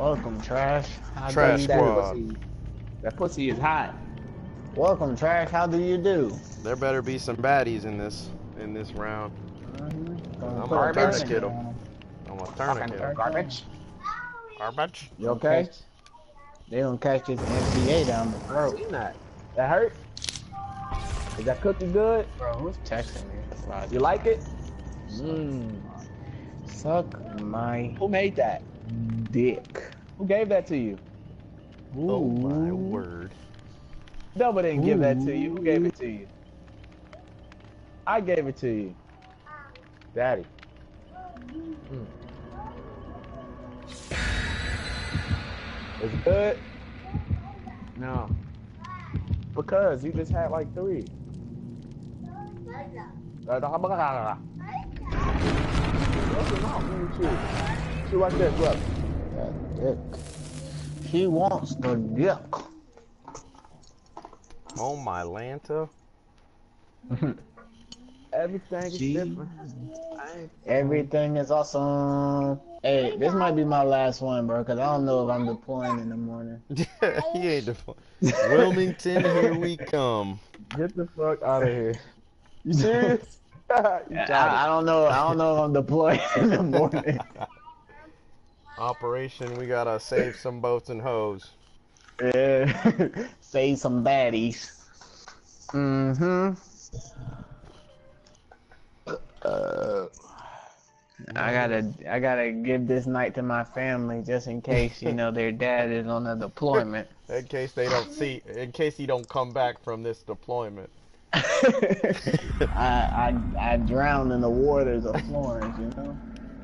Welcome, trash. How trash that pussy? That pussy is hot. Welcome, trash. How do you do? There better be some baddies in this in this round. Mm -hmm. I'm gonna tourniquet them. I'm gonna turn tourniquet Garbage. Garbage. You okay? They don't catch this MCA down the throat. That. that hurt? Is that cookie good? Bro, who's texting me? You like it? Mmm. Suck my. Who made that? Dick. Who gave that to you? Ooh. Oh my word. Double didn't Ooh. give that to you. Who gave it to you? I gave it to you. Daddy. Mm. It's good? No. Because you just had like three. Chew like this, look. Dick. He wants the dick. Oh my Lanta. Everything is different. Everything is awesome. Hey, this might be my last one, bro, because I don't know if I'm deploying in the morning. he ain't deploying. Wilmington, here we come. Get the fuck out of here. You serious? you I, I, don't know. I don't know if I'm deploying in the morning. Operation, we gotta save some boats and hoes. Yeah, save some baddies. Mm-hmm. Uh, I gotta, I gotta give this night to my family just in case you know their dad is on a deployment. in case they don't see, in case he don't come back from this deployment. I, I, I drowned in the waters of Florence, you know.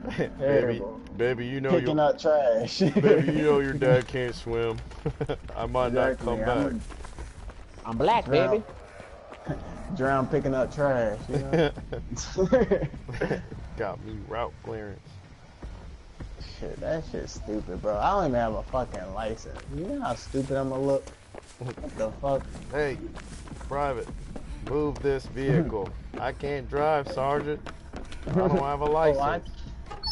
baby, baby, you know picking up trash. baby, you know your dad can't swim. I might exactly. not come back. I'm, I'm black, drown, baby. Drown picking up trash. You know? Got me route clearance. Shit, that shit's stupid, bro. I don't even have a fucking license. You know how stupid I'm gonna look? What the fuck? Hey, private, move this vehicle. I can't drive, Sergeant. I don't have a oh, license.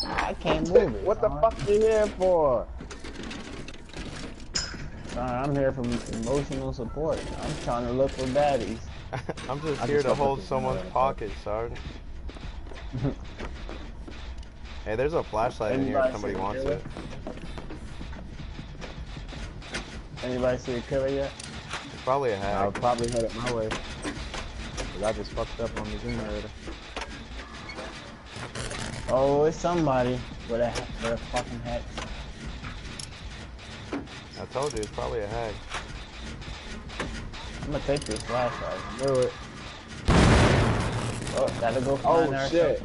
I, I, can't move it. what the fuck you here for? I'm here for emotional support. I'm trying to look for baddies. I'm just I here just to hold someone's pocket, Sergeant. hey, there's a flashlight Anybody in here if somebody wants it. Anybody see a killer yet? It's probably a hack. I'll probably head it my way. Cause I just fucked up on the generator. Oh, it's somebody with a, with a fucking hex. I told you, it's probably a hack. I'm gonna take this flashlight. Do it. Oh, gotta go find oh, shit.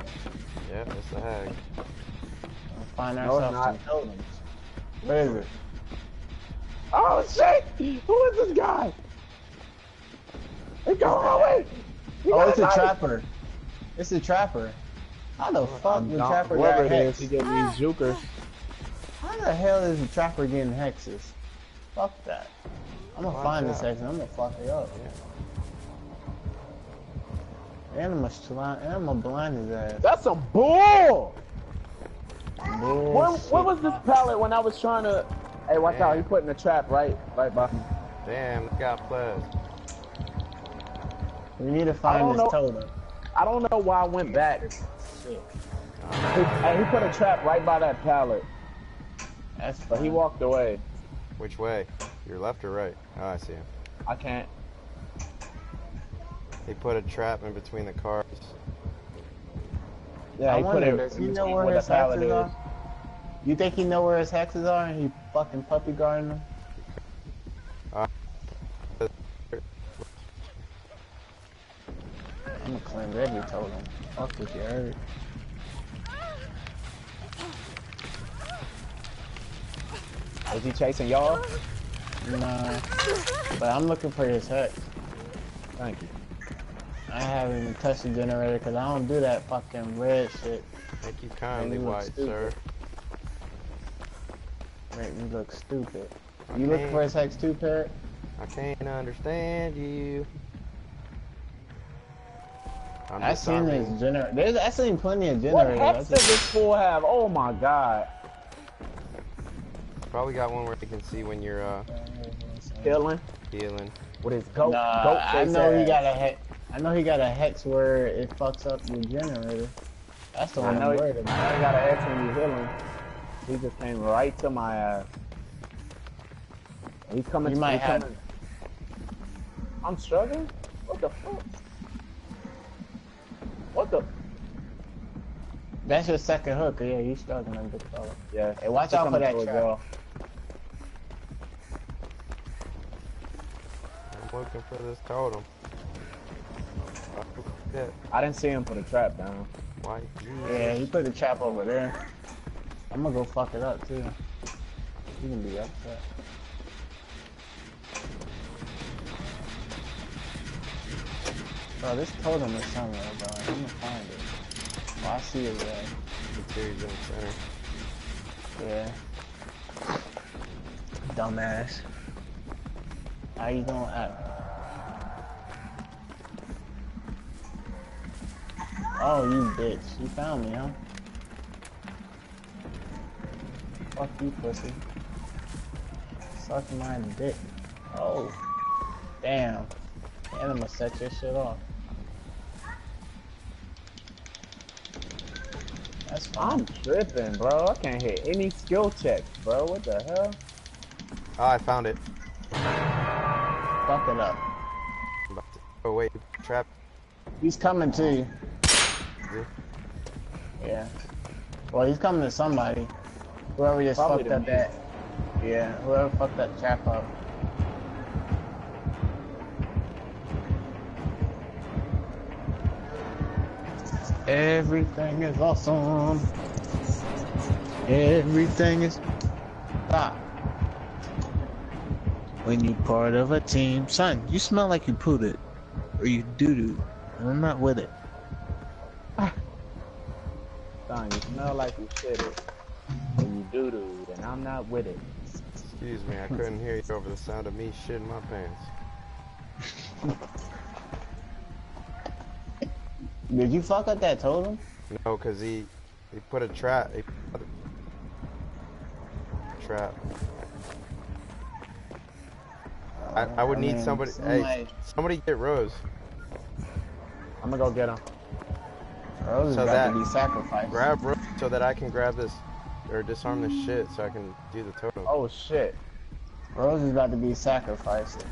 Yeah, it's the hag. We'll find ourselves no, some totems. Where is it? Oh shit! Who is this guy? It's going away! Oh, it's a trapper. It's a trapper. How the fuck the trapper got hexed? He get these jukers. Ah. How the hell is the trapper getting hexes? Fuck that. I'm gonna find this hex and I'm gonna fuck it up. And I'm gonna, and I'm gonna blind his ass. That's some bull! Where, where, was this pallet when I was trying to... Hey, watch Damn. out, he putting a trap right, right by me. Damn, this got played. We need to find this know, totem. I don't know why I went back. Shit. He, he put a trap right by that pallet. That's but he walked away. Which way? Your left or right? Oh, I see him. I can't. He put a trap in between the cars. Yeah, I he wonder, put it does he know where his hexes are? You think he know where his hexes are and he fucking puppy guarding them? Uh, I'm gonna claim every totem. Fuck what you heard. Is he chasing y'all? Nah. But I'm looking for his hex. Thank you. I haven't even touched the generator because I don't do that fucking red shit. Thank you kindly, white sir. Make me look stupid. I you looking for his hex too, Parrot? I can't understand you. I'm I seen this generator. There's I seen plenty of generators. What hex does this fool have? Oh my god. Probably got one where you can see when you're uh, Killing healing. What is his goat. Nah, goat I face know he got a hex. I know he got a hex where it fucks up your generator. That's the I one know, I'm he, worried I know he got an X when he's healing. He just came right to my ass. He's coming. You to, might have- coming. I'm struggling. What the fuck? What the? That's your second hook. Yeah, you struggling, big fella. Oh, yeah. Hey, watch out for coming that towards trap. y'all. I'm looking for this totem. Oh, shit. I didn't see him put a trap down. Why? Yeah, he put the trap over there. I'm gonna go fuck it up too. You can be upset. Bro, this totem is somewhere, bro. I'm gonna find it. Oh, I see it there. The series in the center. Yeah. Dumbass. How you gonna act? Oh, you bitch. You found me, huh? Fuck you, pussy. Suck my dick. Oh. Damn. And I'm gonna set your shit off. That's fine. I'm tripping, bro. I can't hit any skill checks, bro. What the hell? Oh, I found it. Fuck it up. I'm about to- Oh wait, trap. He's coming to you. Yeah. Yeah. Well, he's coming to somebody. Whoever just Probably fucked up me. that. Yeah, whoever fucked that trap up. Everything is awesome. Everything is stop. When you part of a team, son, you smell like you pooed it, or you doo doo, and I'm not with it. Ah. Son, you smell like you shit it. And you doo doo, and I'm not with it. Excuse me, I couldn't hear you over the sound of me shitting my pants. Did you fuck up that totem? No, cause he he put a trap. He put a trap. I, I would I need mean, somebody. somebody- Hey, somebody get Rose. I'm gonna go get him. Rose is So about that- to be sacrificed. Grab Rose so that I can grab this or disarm this shit so I can do the totem. Oh shit. Rose is about to be sacrificed.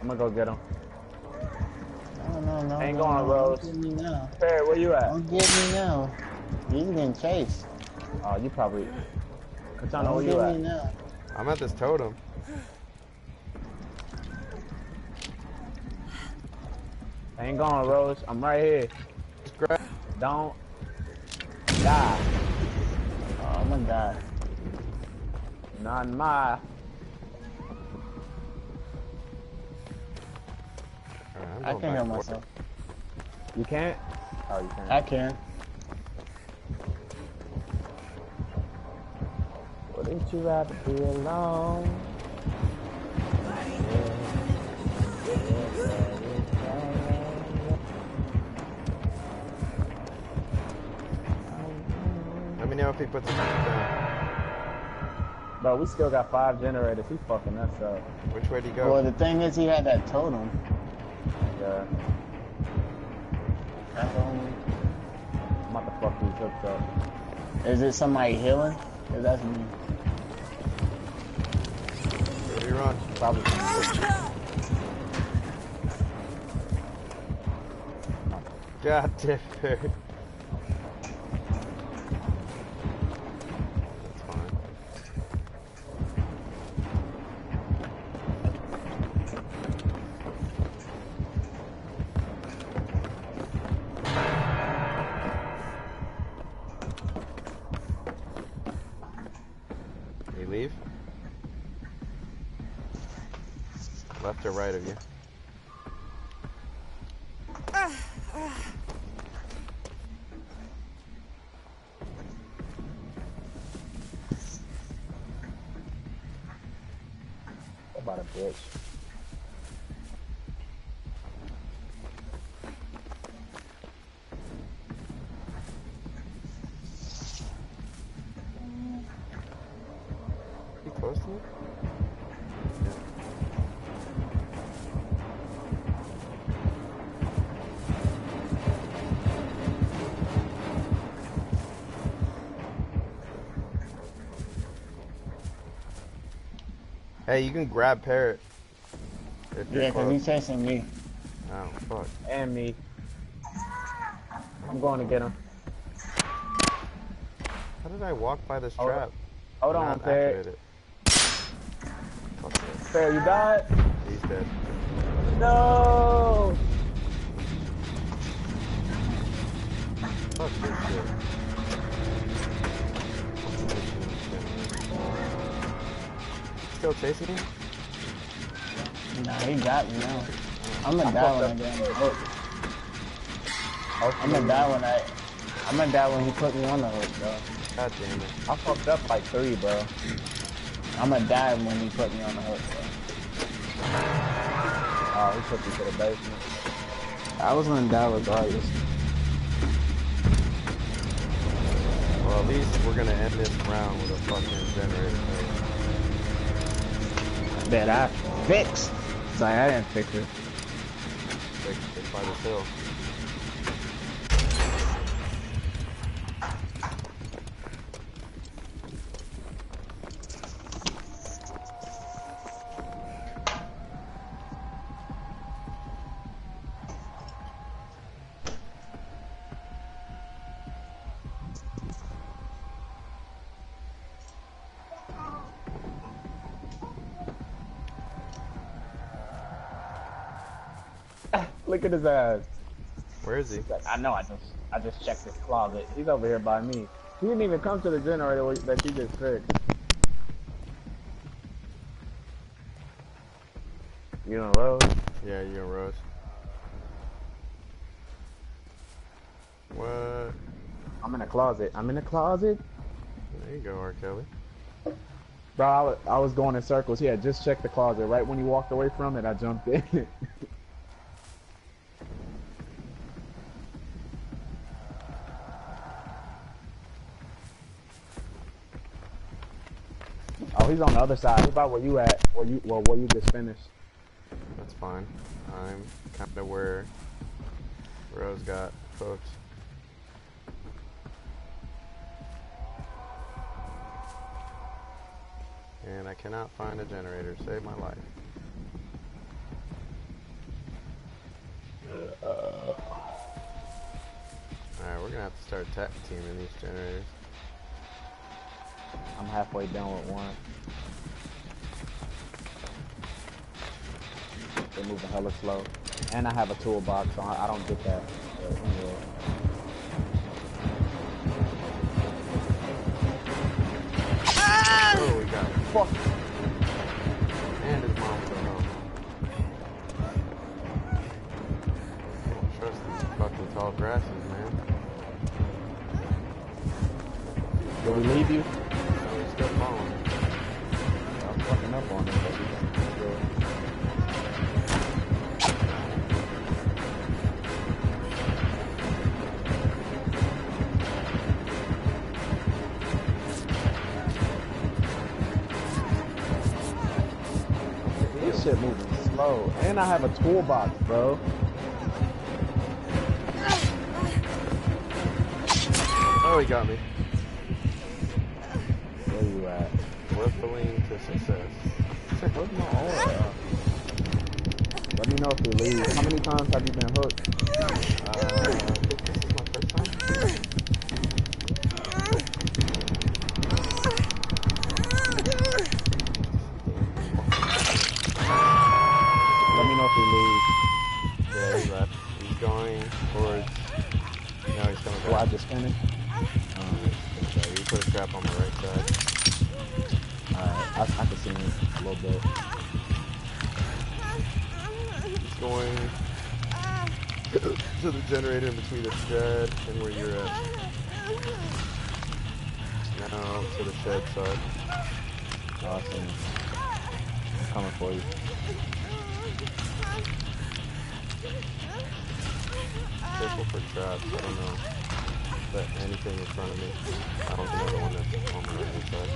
I'm gonna go get him. No, no, no. Ain't no, going, no, Rose. Don't get me now. Perry, where you at? Don't get me now. He's getting chased. Oh, you probably. Katana, Don't where get you me at? now. I'm at this totem. Ain't going, Rose. I'm right here. Just grab. Don't die. Oh, I'm gonna die. Not in my. Alright, I'm I going can back heal to work. myself. You can't? Oh, you can't. I can. Wouldn't you rather be alone? Let me know if he puts it down. Bro, we still got five generators. He fucking us up. Which way do you go? Well, the thing is, he had that totem. Yeah. Uh, that's only. I'm about to fuck these hooks up. Is it somebody healing? 'Cause that's me. Where do you run? Probably. God damn it. You can grab Parrot. Yeah, because he's chasing me. Oh, fuck. And me. I'm going to get him. How did I walk by this Hold trap? Hold on, Parrot. it? Fuck this. Fair, you died? He's dead. No! Fuck this shit. Still chasing me? Nah, he got me now. I'm gonna die when I get on the hook. I'm gonna die when I. I'm gonna die when he put me on the hook, bro. God damn it. I fucked up like three, bro. I'm gonna die when he put me on the hook, bro. Oh, he took me to the basement. I was gonna die regardless. Well, at least we're gonna end this round with a fucking generator. That I fixed. Sorry, I didn't fix it. Fix, fix by this Look at his ass. Where is he? Like, I know, I just, I just checked his closet. He's over here by me. He didn't even come to the generator that you just fixed. You in Rose? Yeah, you and Rose. What? I'm in the closet. I'm in the closet. There you go, R. Kelly. Bro, I was, I was going in circles. Yeah, had just checked the closet. Right when he walked away from it, I jumped in. he's on the other side. He's about where you at. Where you, well, where you just finished. That's fine. I'm kind of where Rose got folks. And I cannot find a generator. Save my life. Uh, uh. Alright, we're gonna have to start tech teaming these generators. I'm halfway done with one. They're moving hella slow. And I have a toolbox, so I, I don't get that. Anyway. Oh, we got Fuck. And his mom's. Can't trust these fucking tall grasses, man. Did we leave you? I'm up on it. but we got- This shit moving slow. And I have a toolbox, bro. Oh, he got me. Where you at? Whistling to success. Where's my oil? Let me know if you leave. How many times have you been hooked? Uh, shit, so awesome. Coming for you. Careful for traps, I don't know. But anything in front of me. I don't think I want to on the right side.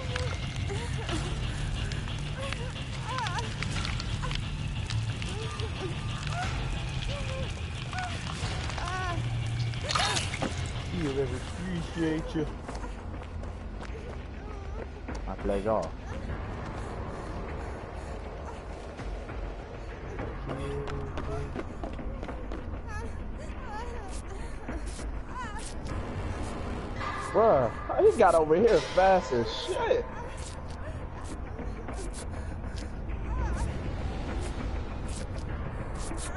You'll never appreciate you. Pleasure. Bruh, he got over here fast as shit.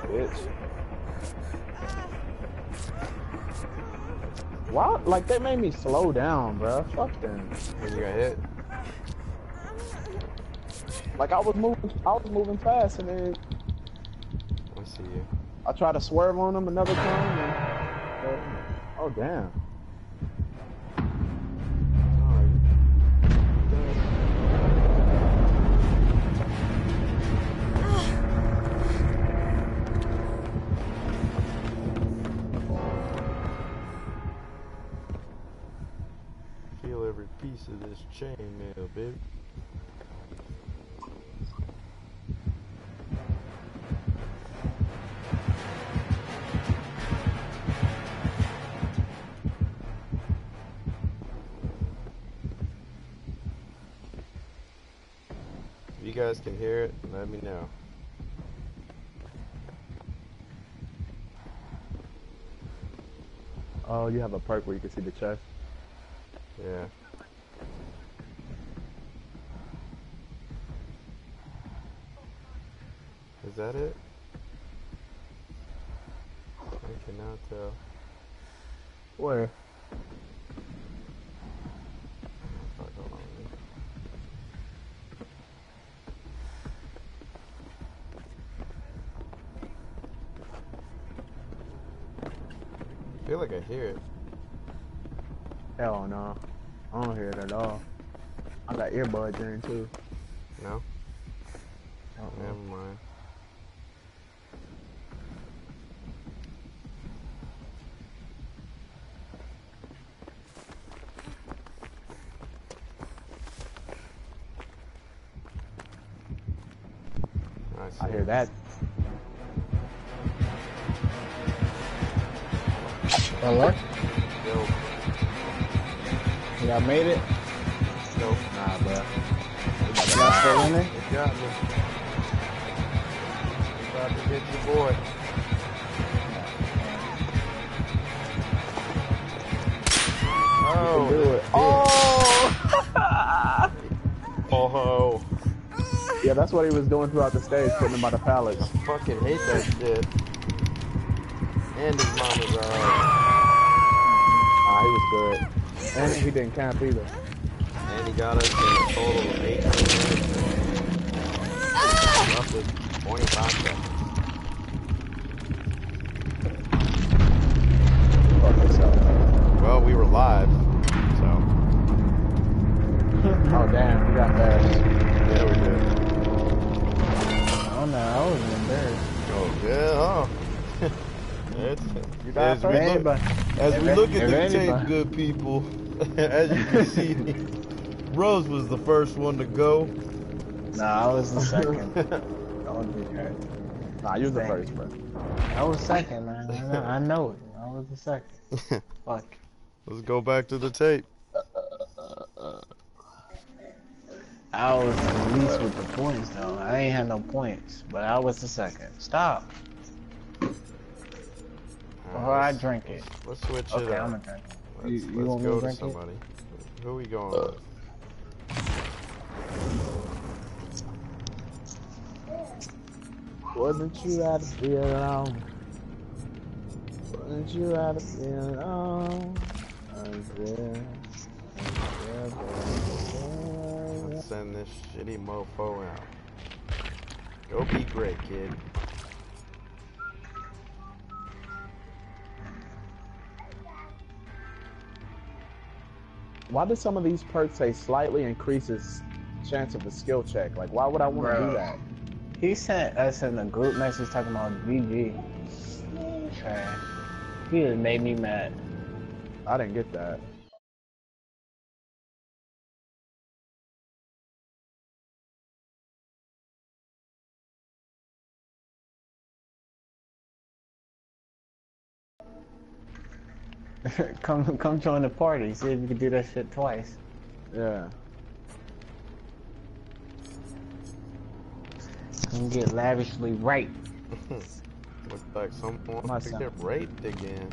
Bitch. Why? Like, they made me slow down, bruh. Fuck them. You got hit? Like, I was moving, I was moving fast, and then I see you. I tried to swerve on him another time, and... Oh, damn. Feel every piece of this chain, chainmail, baby. Guys can hear it, let me know. Oh, you have a perk where you can see the chest? Yeah. Is that it? I cannot tell. Where? Fuck, hold on. I feel like I hear it. Hell no. I don't hear it at all. I got earbuds in too. No? Never mind. I hear it. That. Hello? Yo, Y'all made it? yo, Nah, bro. Y'all still in there? it got me. About to get your boy. Oh, do it. Oh! oh, ho. Yeah, that's what he was doing throughout the stage, putting him by the pallets. fucking hate that shit. And his mama's alright. Ah, he was good. And he didn't camp either. And he got us in a total of 8 minutes. Roughly 25 seconds. Fuck himself. Well, we were live, so. Oh, damn, he got fast. You died as we look, as we look at the tape, good people, as you can see, Rose was the first one to go. No, I was the second. Don't be hurt. Nah, you was the first, bro. I was second, man. I know, I know it. I was the second. Fuck. Let's go back to the tape. I was the least with the points, though. I ain't had no points, but I was the second. Stop. Before I drink it. let's switch it Okay, up. I'm gonna drink it. Let's, You- you let's want to go to drink it? somebody. Who are we going uh, with? Wouldn't you rather be alone? Wouldn't you rather be alone? Until- Let's send this shitty mofo out. Go be great, kid. Why do some of these perks say slightly increases chance of a skill check? Like, why would I want to do that? He sent us in a group message talking about VG. Trash. He just made me mad. I didn't get that. come come join the party. See if you can do that shit twice. Yeah. Come get lavishly right. Looks like someone My wants to son. get raped again.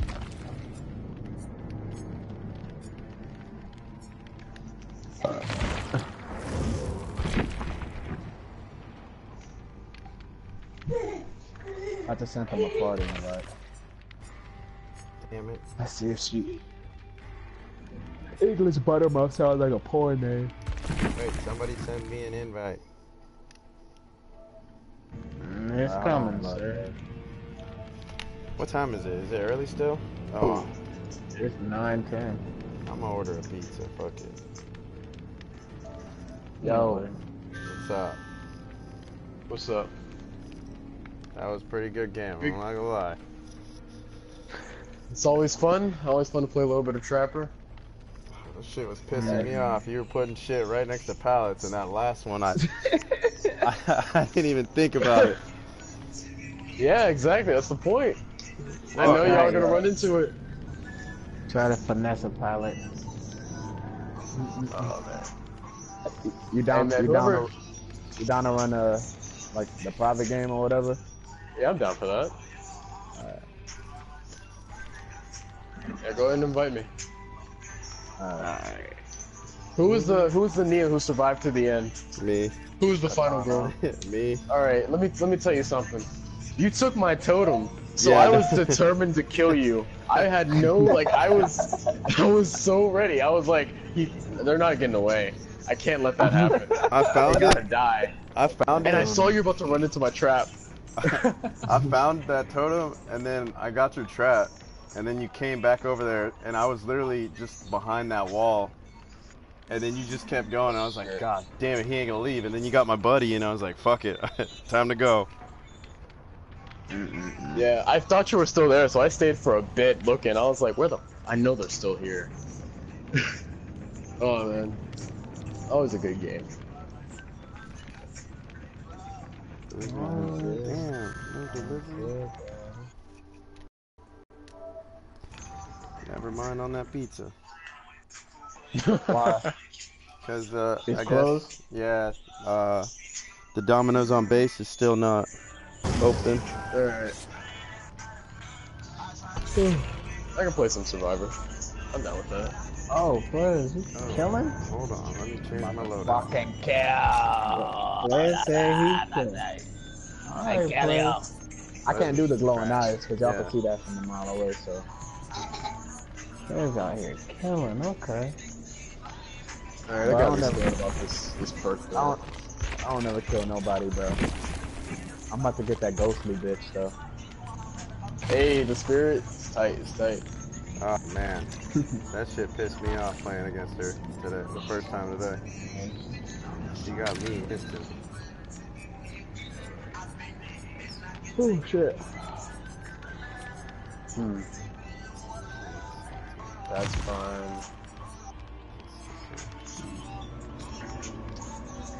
I just sent them a party invite. Damn it. Let's see if she. English Buttermouth sounds like a porn name. Wait, somebody send me an invite. Mm, It's Ah, coming, sir. What time is it? Is it early still? Oh, It's nine ten. I'm gonna order a pizza. Fuck it. Yo, What's up? What's up? That was pretty good game. I'm not gonna lie. It's always fun. Always fun to play a little bit of Trapper. That shit was pissing me off. You were putting shit right next to pallets, and that last one, I, I, I didn't even think about it. Yeah, exactly. That's the point. I know y'all are gonna run into it. try to finesse a pilot. Oh man. You down? Hey, man, you down? To, you down to run a like the private game or whatever? Yeah, I'm down for that. Yeah, go ahead and invite me. Alright. Who was the Who was the Nia who survived to the end? Me, Who was the final girl? me. All right, let me let me tell you something. You took my totem, so Yeah. I was determined to kill you. I had no like I was I was so ready. I was like, he, they're not getting away. I can't let that happen. I They found gotta it. die. I found it. And I saw you about to run into my trap. I found that totem, and then I got your trap, and then you came back over there, and I was literally just behind that wall, and then you just kept going. And I was like, Yeah. God damn it, he ain't gonna leave. And then you got my buddy, and I was like, fuck it, time to go. Yeah, I thought you were still there, so I stayed for a bit looking. I was like, where the? I know they're still here. oh man, always a good game. Oh, damn, no delivery. Never mind on that pizza. Why? Cause uh, It's I closed? guess yeah, uh, the Domino's on base is still not open. All right. I can play some Survivor. I'm down with that. Oh, Fuzz, you Oh. killing? Hold on, let me change my loadout. Fucking kill. Fuzz said he killing. I Alright, kill you. Fuzz. I can't do the glowing eyes because y'all Yeah. can see that from a mile away. So Fuzz out here killing. Okay. All right, I Well, I got don't never- about this this perk. I don't, I don't ever kill nobody, bro. I'm about to get that ghostly bitch though. Hey, the spirit, it's tight, it's tight. Oh man, that shit pissed me off playing against her today, the first time today. She got me instant. Oh shit. Hmm. That's fine.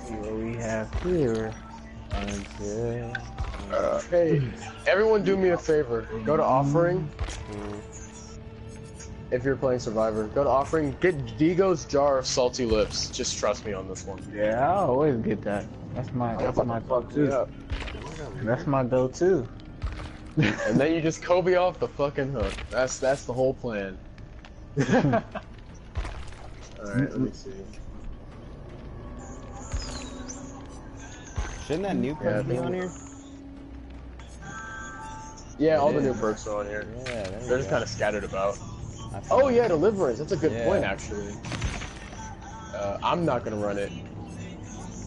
See what we have here. Until Uh, hey, everyone, do me a favor. Go to offering. Mm, If you're playing Survivor, go to offering. Get Vigo's jar of salty lips. Just trust me on this one. yeah, I always get that. That's my that's my go-to. Yeah. That's my go-to. And then you just Kobe off the fucking hook. That's that's the whole plan. Alright, let me see. Shouldn't that new Yeah, perk be on here? Yeah, all It the new is. perks are on here. Yeah, They're just go. kind of scattered about. Oh yeah, it. deliverance. That's a good Yeah. point actually. Uh, I'm not gonna run it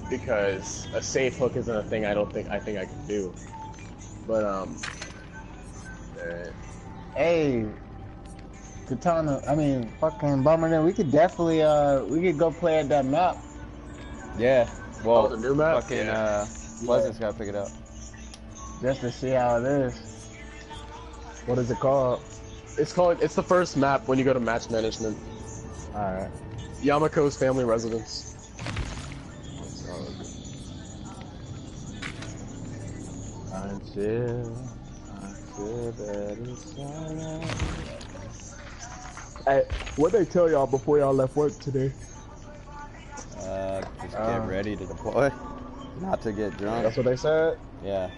because a safe hook isn't a thing I don't think I think I can do. But um, alright. Hey, Katana. I mean, fucking Bummerton. We could definitely uh, we could go play at that map. Yeah. Oh, Well, the new map. fucking Yeah. uh, Pleasant's gotta pick it up. just to see how it is. What is it called? It's called. It's the first map when you go to match management. All right. Yamaoka's family residence. Until until that is silent. Hey, what they tell y'all before y'all left work today? Uh, just get Uh. ready to deploy. Not to get drunk. That's what they said. Yeah.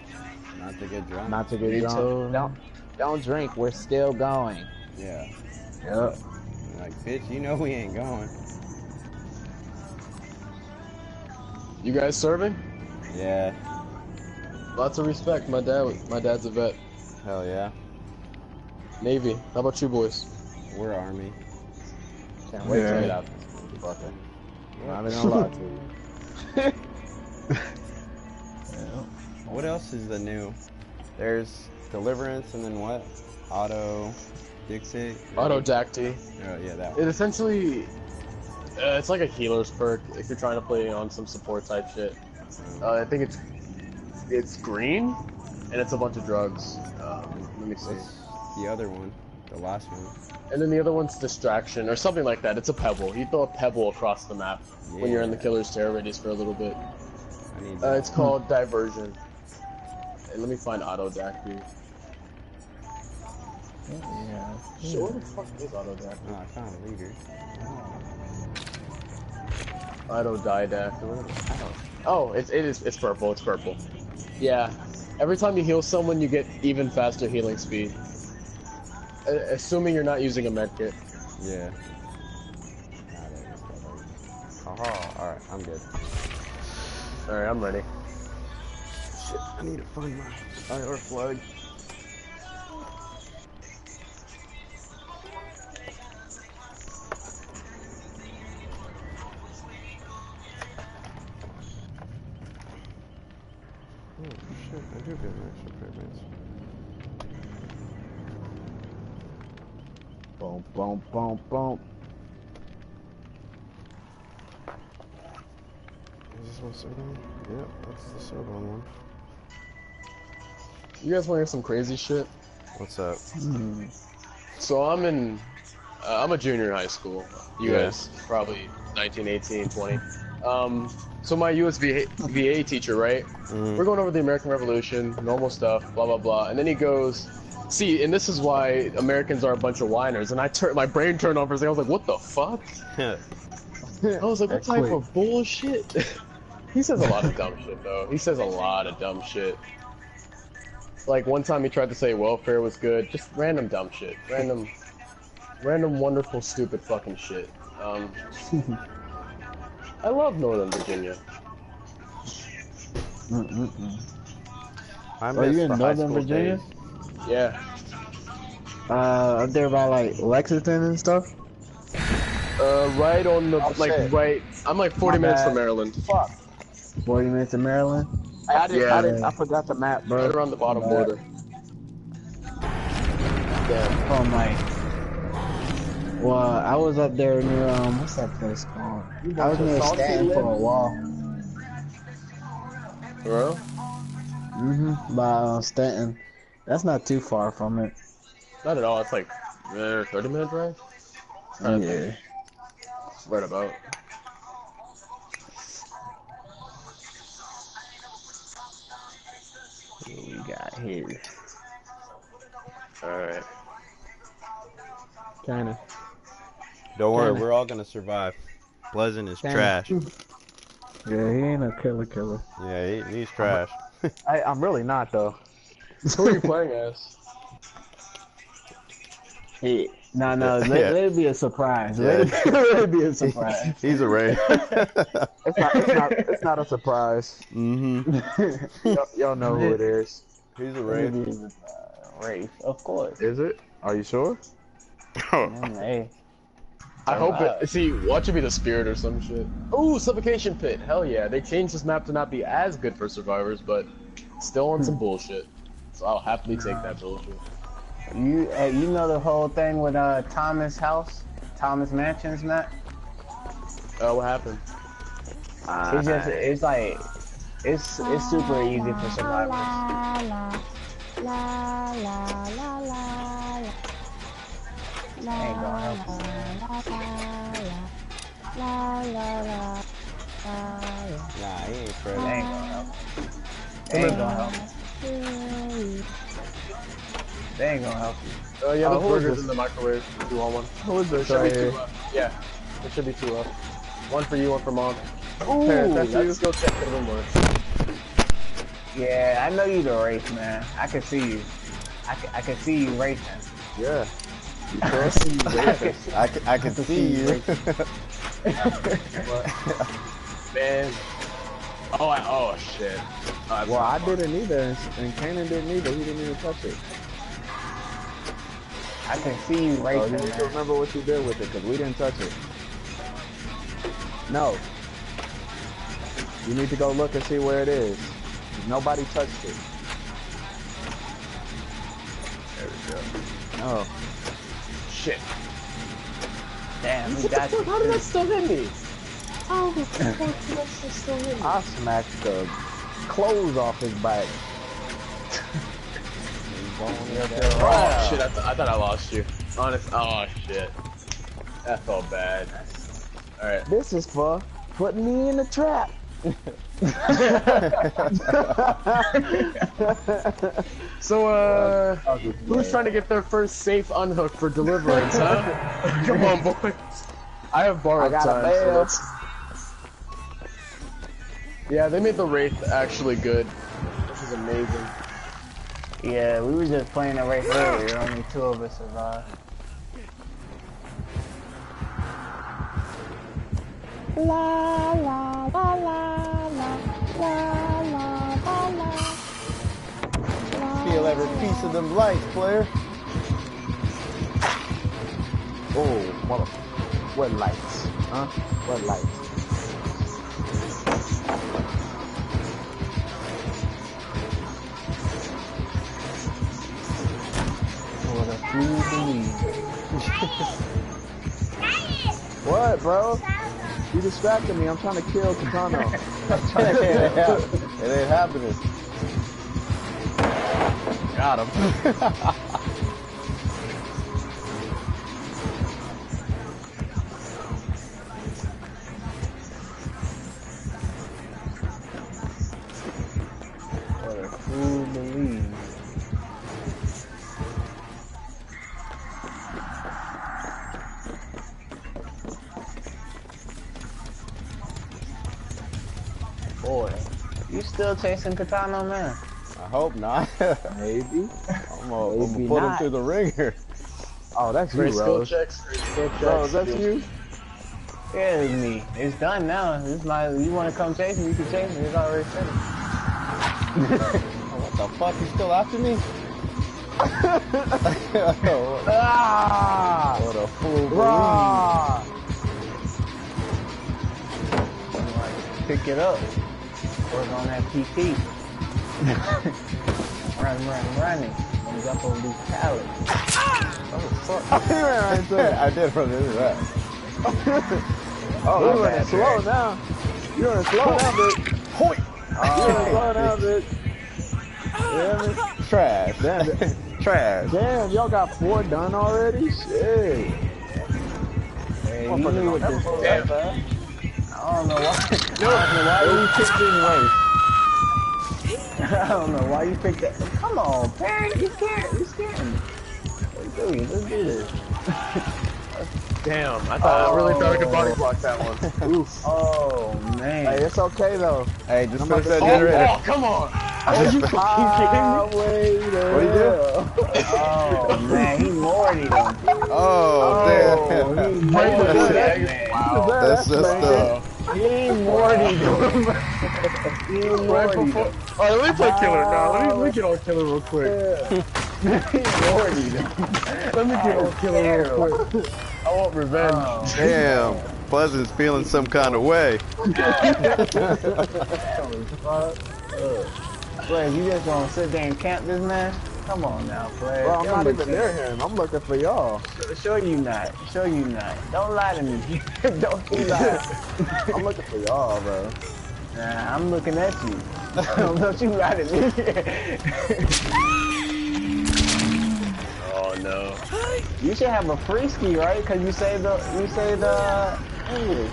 Not to get drunk. Not to get Me drunk. too. Don't don't drink. We're still going. Yeah. Yep. Like, bitch, you know we ain't going. You guys serving? Yeah. Lots of respect. My dad, my dad's a vet. Hell yeah. Navy. How about you boys? We're army. Can't wait Yeah. to get out this fucking. Not even gonna lie to you. What else is the new? There's Deliverance and then what? Auto Dixit. Autodacty. Oh yeah, that It essentially, uh, it's like a healer's perk if you're trying to play on some support type shit. Uh, I think it's it's green, and it's a bunch of drugs. Um, let me see. What's the other one? The last one. And then the other one's distraction or something like that. It's a pebble. You throw a pebble across the map when you're in the killer's terror radius for a little bit. I need Uh, it's called diversion. And let me find auto Autodacty. Yeah. Shit, where the fuck is Autodacty? Oh, I found a leader. Autodidact. or whatever. I don't. Oh, it's it is it's purple. It's purple. Yeah. Every time you heal someone, you get even faster healing speed. Assuming you're not using a medkit. Yeah. Nah, that is covered. Oh, alright, I'm good. All right, I'm ready. Shit, I need to find my IR flag. Oh shit, I do get an extra payment. Boom, boom, boom, boom. Is this one Soban? Yep, that's the Soban one. You guys want to hear some crazy shit? What's up? So I'm in, uh, I'm a junior in high school. You Yeah. guys probably 19, 18, 20. Um, so my USB VA teacher, right? Mhm. We're going over the American Revolution, normal stuff, blah blah blah, and then he goes, "See, and this is why Americans are a bunch of whiners." And I turned, my brain turned on for a second. I was like, "What the fuck?" I was like, "What type of bullshit?" he says a lot of dumb shit though. He says a lot of dumb shit. Like one time he tried to say welfare was good, just random dumb shit, random, random wonderful stupid fucking shit. Um, I love Northern Virginia. Mm-mm-mm. I Are you in the Northern Virginia? days. Yeah. Uh, up there by like Lexington and stuff. Uh, right on the Oh, like shit. right. I'm like 40 My minutes bad. from Maryland. Fuck. Forty minutes to Maryland. I didn't. Yeah. I, didn't, I forgot the map, bro. Right around the bottom My border. bad. Oh my. Well, I was up there near um, what's that place called? I was near Staunton for a while. Bro, Mm-hmm. By uh, Staunton. That's not too far from it. not at all. It's like uh, 30 minute drive. Trying to think. Yeah. Right about. What we got here? All right. Kinda. Don't worry, Kinda. we're all gonna survive. Pleasant is Kinda. trash. Yeah, he ain't a killer killer. Yeah, he, he's trash. I, I'm really not though. Who are you playing as? Yeah. No, no, let, Yeah. let it be a surprise. Yeah. Let, it, let it be a surprise. he's a ray. It's not. It's not. It's not a surprise. mm-hmm. Y'all, y'all know who it is. He's a Let ray. it be a surprise. Wraith, of course. Is it? Are you sure? Mm, Hey, I hope Wow. it. See, watch it be the spirit or some shit. Ooh, suffocation pit. Hell yeah. They changed this map to not be as good for survivors, but still on some bullshit. So I'll happily take that bullshit. you uh, you know the whole thing with uh Thompson House, Thomas Mansions, Matt? Oh, what happened? It's just it's like it's it's super easy for survivors. Ain't gonna help. Nah, he ain't It Fred. ain't gonna help. It ain't gonna help. They ain't gonna help you. Oh yeah, the who is burgers in the microwave. Two on one. Who is There this should be two here? left. Yeah, there should be two left. One for you, one for mom. Ooh, Parents, that's that you. skill check could have been worse. Yeah, I know you the race, man. I can see you. I can, I can see you racing. Yeah. I can see you racing. I can, I can can see see you. Man. Oh, I, oh shit. Oh, Well, I fun. didn't either, and- and Kanan didn't either. He didn't even touch it. I can see you So racing, Oh, you need to remember what you did with it, because we didn't touch it. No. You need to go look and see where it is. Nobody touched it. There we go. No. Shit. Damn, we What got? How did you. that still hit me? How the fuck did that shit still hit me? I smacked the clothes off his back. Oh shit, I, th- I thought I lost you. Honest. Oh shit. That felt bad. Alright. This is for putting me in the trap. So, uh, who's trying to get their first safe unhook for deliverance, huh? Come on, boys. I have borrowed I got a time. So bail. that's... Yeah, they made the Wraith actually good. This is amazing. Yeah, we were just playing a race earlier. Only two of us survived. La la la la la la la la. Feel every piece of them lights, player. Oh, mother. What lights? Huh? What lights? For the few. What, bro? You distracting me. I'm trying to kill Katana. it ain't hap- it ain't happening. Got him. still chasing Katana, man? I hope not. Maybe. I'm gonna, I'm gonna put him not. through the ringer. Oh, that's you, Great skill Rose. checks. Great skill checks. Rose, that's you. Yeah, it's me. It's done now. It's my. You want to come chase me? You can chase me. It's already finished. Oh, what the fuck? You still after me? what Ah! a fool. Rah! Pick it up. Work on that PP. run, run, running. Comes up on these pallets. Oh, he ran right into. I did run into that. Oh, My you running bad, slow Dre. now. You running slow now, bitch. Hoy! You running slow now, bitch. You hear me? Trash. Damn, Trash. damn, y'all got four done already? Shit. Hey, you Motherfucker knew don't what never this go was. that fast. I don't know why. I don't know why you picked this race. I don't know why you picked that. Come on, Perry. You scared. You scared me. Let's do it. Let's do this. Damn, I thought I really thought I could body block that one. Oof. Oh, man. Hey, it's okay though. Hey, just I'm that generator. Oh, come on! Are you Ah, wait What do you do? Oh, man. He Morty them. Oh, Oh, damn. he Morty Morty that man. Wow. That's just uh, He Morty them. He Right Morty oh, Alright, let me play killer now. Let me, let me get on killer real quick. He Morty. Let me get on killer real quick. I want revenge. Oh, damn. Pleasant's feeling some kind of way. Play, you just gonna sit there and camp this man? Come on now, play. Bro, I'm not even near him. I'm looking for y'all. Show you not. Show you not. Don't lie to me. Don't you lie. I'm looking for y'all, bro. Nah, I'm looking at you. Don't you lie to me. Oh no. you should have a free ski, right? Cause you say the you say the English.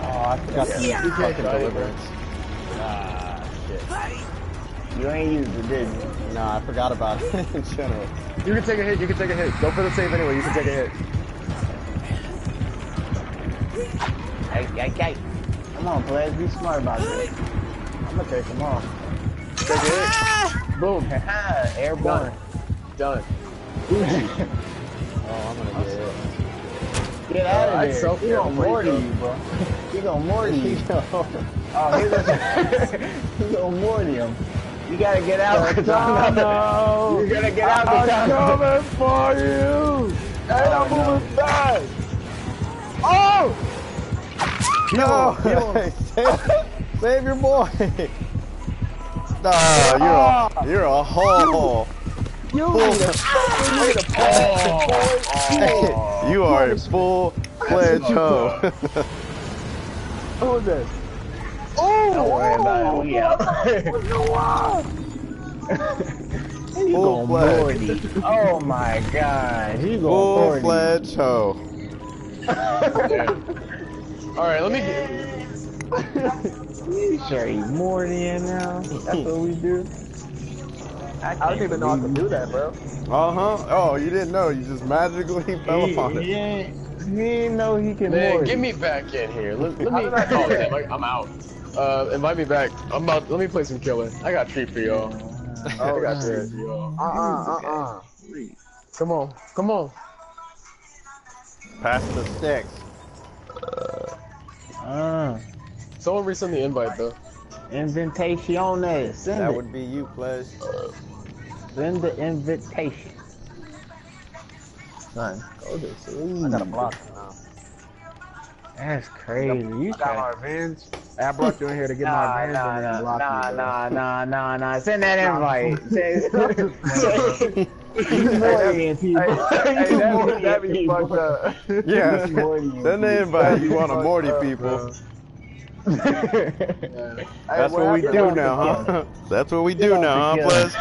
Oh, I forgot Yeah. to Yeah. fucking Right. deliverance. Ah, shit. You ain't used it, did you? Nah, I forgot about it in general. You can take a hit. You can take a hit. Go for the save anyway. You can take a hit. Hey, hey, hey. Come on, players. Be smart about this. I'm gonna take them off. Take a hit. Boom. Airborne. Done. Oh, I'm gonna get it. Get out Uh, I'd of there. He gonna mortar you, bro. He gonna mortar you. Oh, he gonna mortar him. You gotta get out, Katana. You gotta get out, Katana. coming for you! Hey, I'm moving fast! Oh! No! save, save your boy! Nah, you're a, ah. you're a hole. You a, Oh, you are a full-fledged hoe. Who is this? Don't worry about it. We out. He Full gonna board fledged. you. Oh my god. He gonna board you. Full-fledged hoe. All right. Let me. Get, You sure he's Morty now? That's what we do? I don't even know how to do that, bro. Uh-huh. Oh, you didn't know. You just magically fell He, on it. he, ain't, he ain't know he can man, Morty. get me back in here. Let, let How me. did I do Oh, that? damn, I- I'm out. Uh, invite me back. I'm about. Let me play some killer. I got treat for y'all. I Oh, got treat for y'all. Uh-uh, uh-uh. Come on. Come on. Pass the sticks. Uh, Someone resend the invite though. invitationes. Send That it. would be you, Pledge. Send the invitation. Son, go to sleep. I gotta block now. That's crazy. You got my revenge. I brought you in here to get Nah, my revenge nah, and then nah, nah, you, nah, nah, nah, nah. Send that invite. You Morty people. Hey, You that be, that be fucked up. Yeah. Send the invite. You want a Morty people. That's what we do now, huh? That's what we do now, huh, Pledge?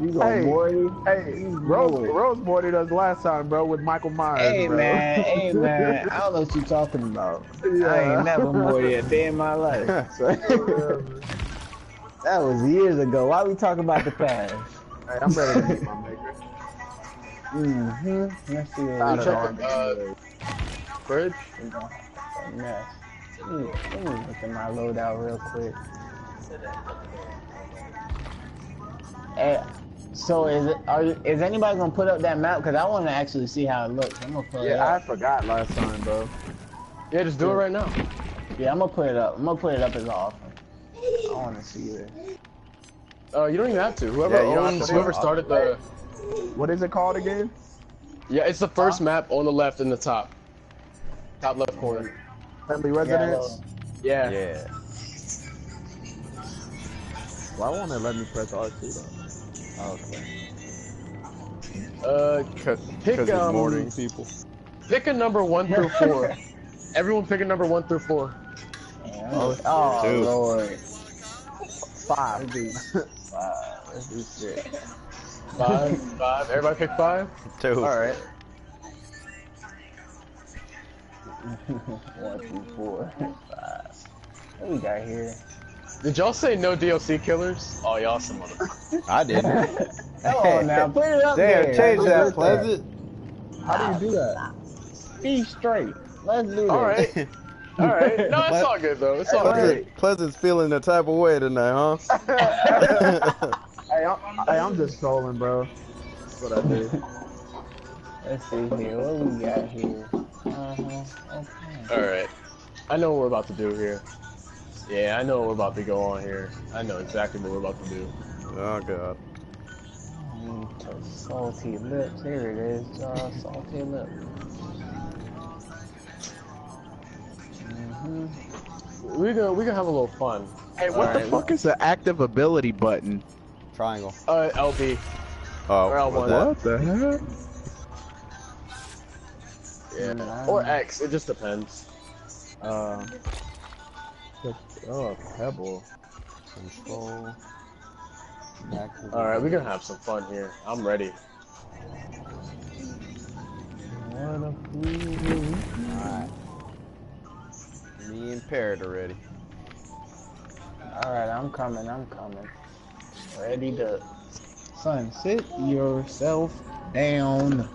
You go Hey, Morty. Hey, You Rose, Morty. Rose boarded us last time, bro, with Michael Myers, Hey bro. man, hey man, I don't know what you're talking about. I Yeah. ain't never Morty a day in my life. So- that was years ago. Why we talking about the past? Hey, I'm ready to meet my maker. Mm-hmm. Let's see Out what of we Check, the uh, Bridge. got. Mess. Let me, let me look at my loadout real quick. Hey, so is it? Are you, is anybody gonna put up that map? Cause I want to actually see how it looks. I'm gonna put it Yeah, I forgot last time, bro. Yeah, just do it right now. Yeah, I'm gonna put it up. I'm gonna put it up as often. I want to see this. Uh, you don't even have to. Whoever Yeah, you don't have owns, to. whoever started the. What is it called again? Yeah, it's the first map on the left in the top. Top left corner. Family Residence? Yeah. Yeah. Why won't it let me press R2 though? Okay. Uh, Pick, it's um, morning people. pick a number one through four. Everyone pick a number one through four. Yeah, oh, oh Two. lord. Five. Let's five. Let's do six. Five, five. Everybody pick five. Two. All right. One, two, four, five. What we got here? Did y'all say no DLC killers? Oh, y'all some motherfuckers. I didn't. Come on now, put it up Damn, there. change that, Pleasant. How do you do that? Be straight. Let's do this. All right. All right. No, it's all good though. It's all good. Pleasant's feeling the type of way tonight, huh? Hey, I'm, hey, I'm just trolling, bro. That's what I do. Let's see here. What we got here? Uh-huh. Okay. All right. I know what we're about to do here. Yeah, I know what we're about to go on here. I know exactly what we're about to do. oh god. Mm, Salty lips. Here it is, y'all. Salty lips. hmm We're gonna we're gonna have a little fun. Hey, what the Alright. fuck is the active ability button? Triangle. Uh, LB. Oh, Or L1. What the heck? Yeah. Mm, Or X. It just depends. Uh, oh, pebble. Control. All right, we're gonna have some fun here. I'm ready. What a fool. Alright. Me and Parrot already. Alright, I'm coming, I'm coming. Ready to. Son, sit yourself down.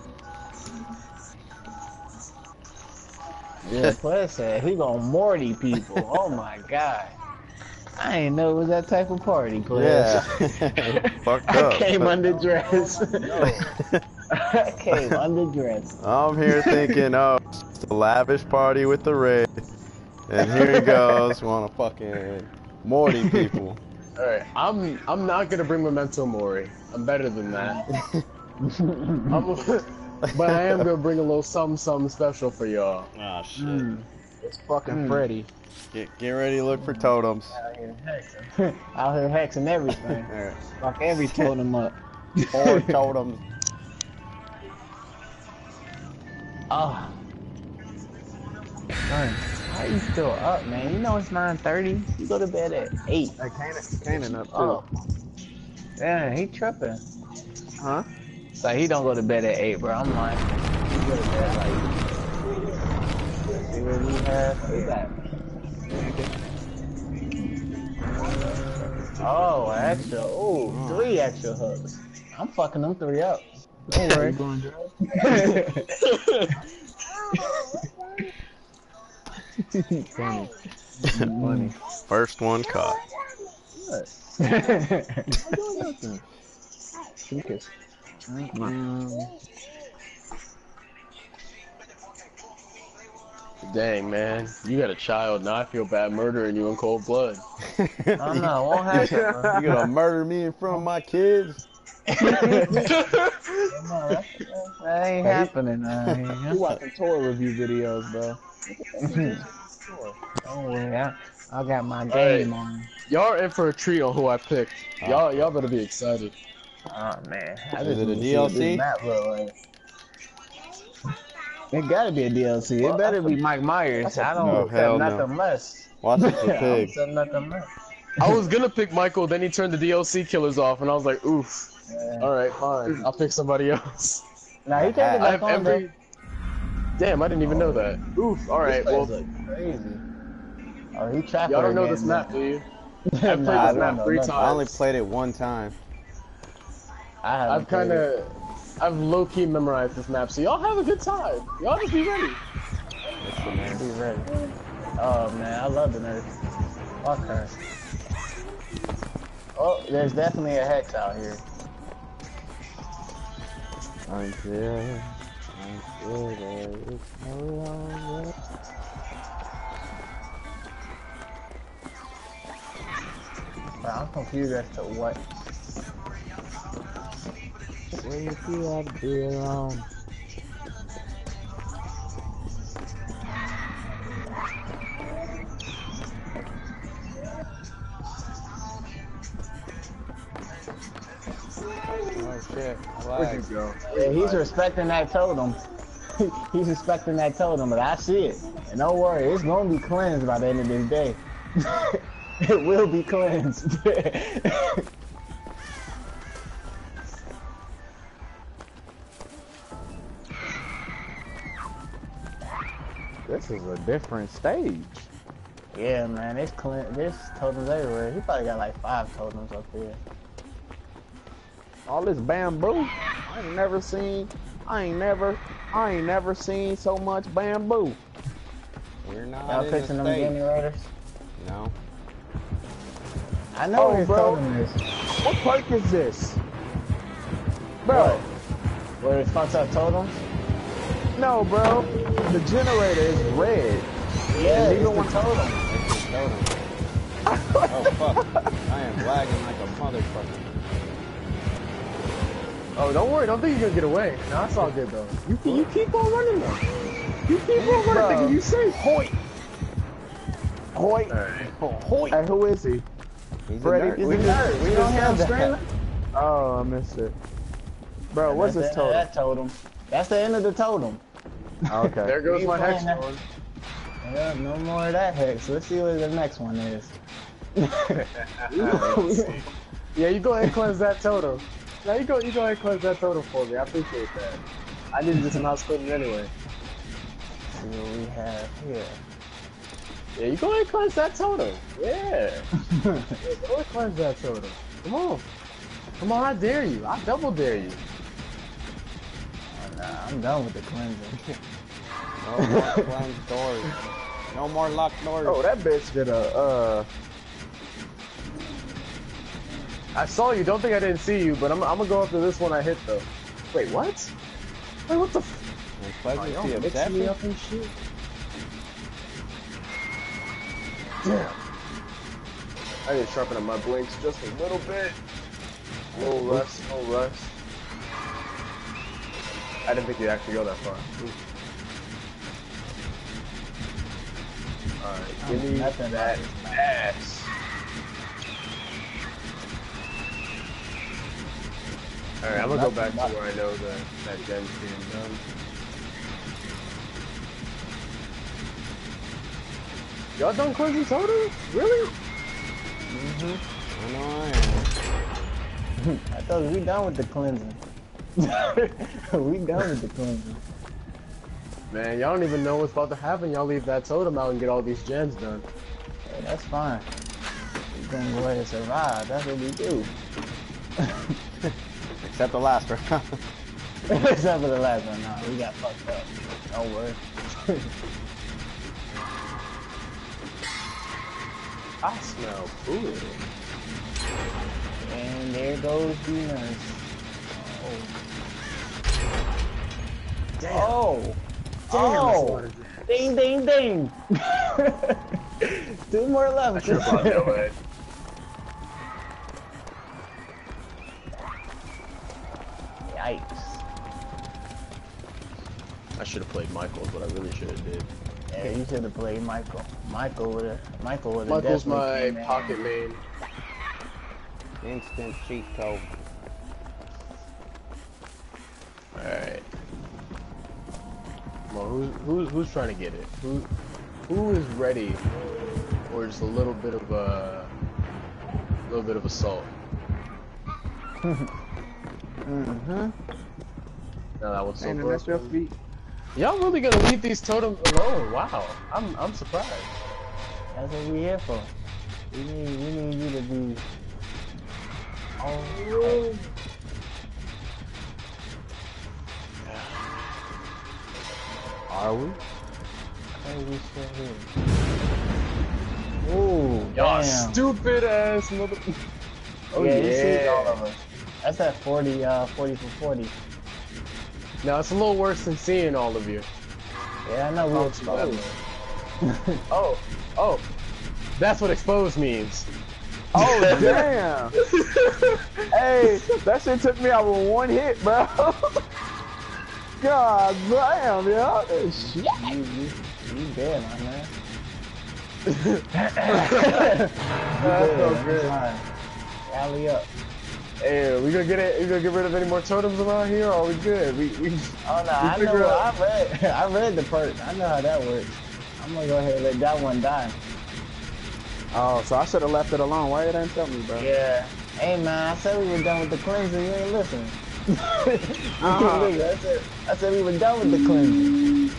Yeah, Plus said he gonna Morty people. Oh my god. I ain't know it was that type of party, Plus. Yeah. Fucked I up. came underdressed. I came underdressed. I'm here thinking, oh, it's a lavish party with the raid. And here he goes, wanna fucking Morty people. Alright, I'm I'm not gonna bring Memento Mori. I'm better than that. I'm, but I am gonna bring a little something something special for y'all. Ah, shit. Mm. It's fucking Mm. Freddy. Get, get ready to look for totems. Out here hexing. Out here hexing everything. Alright. Fuck every totem up. Four totems. Oh. Son, are you still up, man? You know it's 9.30. You go to bed at 8. Hey, Kanan, Kanan up too. Oh. Yeah, he tripping. Huh? So he don't go to bed at 8, bro. I'm like, he go to bed like... See what we have? We got... Oh, extra. Ooh, three extra hooks. I'm fucking them three up. Don't worry. Funny. Funny. First one caught. Lucas. Dang man, you got a child. Now I feel bad murdering you in cold blood. I don't know. Won't happen, bro. You gonna murder me in front of my kids? No, that, that ain't happening. Uh, You watching toy review videos, bro. Don't worry, I, I got my game on. Y'all are in for a treat on who I picked. Y'all y'all better be excited. Oh man, I Is just it a need to see DLC? map look like. It gotta be a DLC. It better be Mike Myers. I don't hell accept no. nothing less. Watch it I for don't pig. accept nothing less. I was gonna pick Michael, then he turned the DLC killers off, and I was like, oof. Yeah. All right, fine. I'll pick somebody else. Now he turned it I back have on every. Damn, I didn't even know that. Oof. All though. well, place crazy. Oh, he trapped y'all her don't know again, this man. map, do you? Nah, I've played I this map three times. I only played it one time. I haven't I've kind of, I've low key memorized this map, so y'all have a good time. Y'all just be ready. That's man. Be ready. Oh man, I love the nerd. Fuck her. Oh, there's definitely a hex out here. Until, until there is no longer. But I'm confused as to what. Where you feel I belong. Oh shit. Where'd you go? Yeah, he's respecting that totem. he's respecting that totem, but I see it. And don't worry, it's gonna be cleansed by the end of this day. it will be cleansed. This is a different stage. yeah, man, it's clean. There's totems everywhere. He probably got like five totems up there. All this bamboo. I ain't never seen. I ain't never. I ain't never seen so much bamboo. We're not Y'all in fixing the them generators? No. I know Oh, bro. totem is. What perk is this? Bro, Where it fucks up totems? No, bro. The generator is red. Yeah, And it's even the when- totem. That's the totem. oh fuck. I am lagging like a motherfucker. Oh, don't worry. Don't think you're gonna get away. No, it's all good though. You keep, you keep on running though. You keep on running, Bro. thinking you safe. Hoyt. Hoyt. Hoyt. Hey, who is he? He's Freddy, a nerd. is We it just- nerd. we We don't have got that. Oh, I missed it. Bro, what's this the end? That totem. That's the end of the totem. Oh, okay. There goes my hex. one. Yeah, no more of that hex. Let's see what the next one is. Yeah, you go ahead and cleanse that totem. Now you go, you go ahead and cleanse that totem for me. I appreciate that. I didn't just not split it anyway. see what we have here. Yeah, you go ahead and cleanse that totem. Yeah. yeah go ahead and cleanse that totem. Come on. Come on, I dare you. I double dare you. Oh, nah, I'm done with the cleansing. No more closed doors. No more locked doors. Oh, that bitch did a, uh... I saw you. Don't think I didn't see you, but I'm, I'm gonna go after this one I hit though. Wait, what? Wait, what the? F It's oh, to mixing me up and shit. Damn. I need to sharpen up my blinks just a little bit. A little less, a little less. I didn't think you'd actually go that far. Alright, give me Nothing that ass. Alright, I'm gonna go back to where I know that that gen's being done. Y'all done cleansing soda? Really? Mm-hmm. I know I am. I thought we done with the cleansing. we done with the cleansing. Man, y'all don't even know what's about to happen. Y'all leave that totem out and get all these gens done. Hey, that's fine. We're gonna go ahead and survive. That's what we do. Except the last round. Except for the last one. Nah, we got fucked up. Don't worry. I smell food. And there goes the nurse. Oh, Damn. Oh. Damn, Oh. lot of gens. Ding, ding, ding. Two more I left. should have brought no edge. Yikes. I should have played Michael's, but I really should have did. Yeah, you should have played Michael. Michael would have. Michael would have. Michael's my pocket main. Instant cheat code. Alright. Well, who's, who's, who's trying to get it? Who, who is ready for just a little bit of a, little bit of assault? Mm-hmm. Now that one's so And that's your broken. feet. Y'all really gonna leave these totems alone? Wow, I'm, I'm surprised. That's what we're here for. We need, we need you to be. Oh. Are we? Hey, we still here. Ooh, Y'all stupid ass mother. Oh yeah, yeah. he sees all of us. That's that 40, uh, 40 for 40. Now it's a little worse than seeing all of you. Yeah, I know we Oh, exposed. Oh, oh, that's what exposed means. Oh damn! hey, that shit took me out with one hit, bro. God damn, yo. Shit. you, you, you dead, my man. That's so good. fine. Rally up. Hey, we gonna get it? We gonna get rid of any more totems around here? Or are we good? We, we Oh no, I know. out- I read. I read the perk. I know how that works. I'm gonna go ahead and let that one die. Oh, so I should have left it alone. Why you didn't tell me, bro? Yeah. Hey man, I said we were done with the cleansing. You ain't listen. I, said, I said we were done with the cleansing.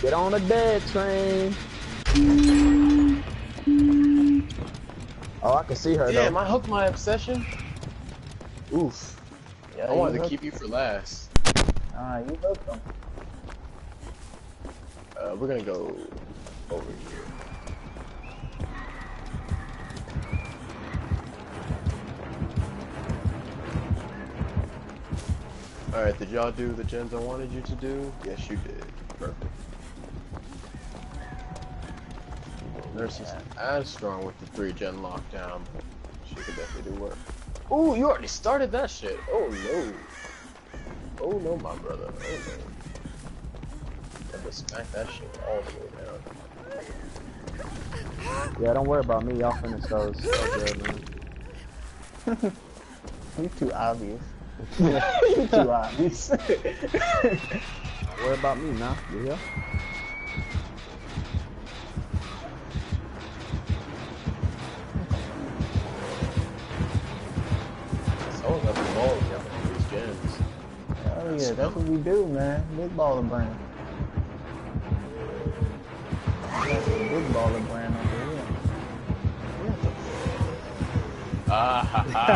Get on the dead train. Oh, I can see her damn, though. I hooked my obsession. Oof. Yeah, I wanted to keep you for last. Ah, you hooked them. Uh, we're gonna go over here. Alright, did y'all do the gens I wanted you to do? Yes, you did. Perfect. Nurse is as strong with the three gen lockdown. She could definitely do work. Ooh, you already started that shit. Oh no. Oh no, my brother. Oh no. Got to smack that shit all the way down. Yeah, don't worry about me. Y'all finish those. So good, man. You too obvious. you too obvious. Don't worry about me now. You hear? Someone's up the ball jumping these gens. oh yeah, that's what we do, man. Big baller brand. That's the big baller brand over here. Ah ha ha.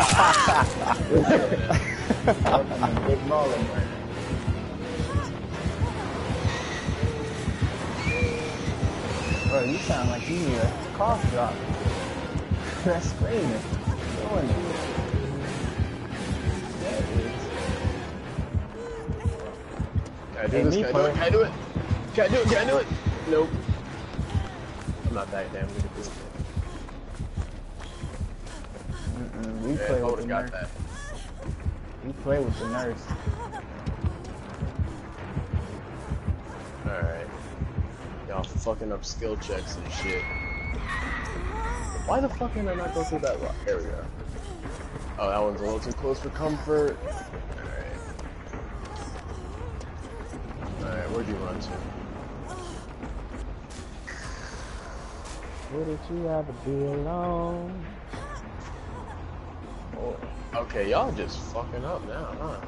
Big. Bro, you sound like you need a cough drop. That's screaming. That Can I do hey, this? Me, Can I do it? Can I do it? Can I do it? Can I do it? Nope. I'm not that damn good at this. Mm-mm, we Yeah, play I with got that. We play with the nurse. Alright. Y'all fucking up skill checks and shit. Why the fuck can I not go through that rock? There we go. Oh, that one's a little too close for comfort. Alright. Alright, where'd you run to? Wouldn't you ever be alone? Oh, okay, y'all just fucking up now, huh?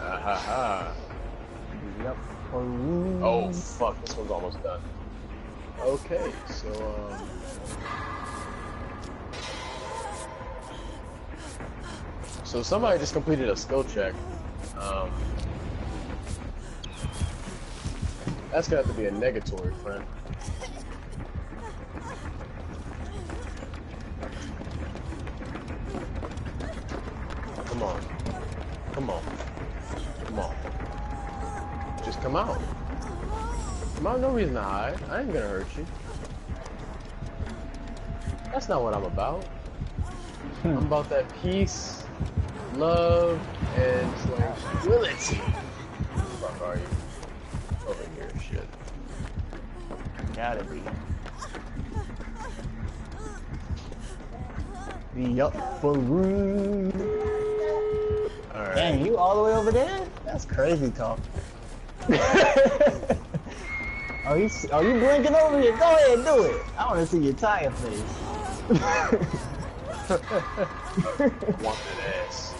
Ah ha ha. Yep. Oh fuck, this one's almost done. Okay, so um So somebody just completed a skill check. Um That's gonna have to be a negatory, friend. Come on. Come on. Come on. Just come out. Come out, no reason to hide. I ain't gonna hurt you. That's not what I'm about. Hmm. I'm about that peace, love, and tranquility. Fuck are you? Over here, shit. Gotta be. Be up for. Alright. Dang, you all the way over there? That's crazy talk. are you are you blinking over here? Go ahead, do it. I want to see your tire face. Want that ass.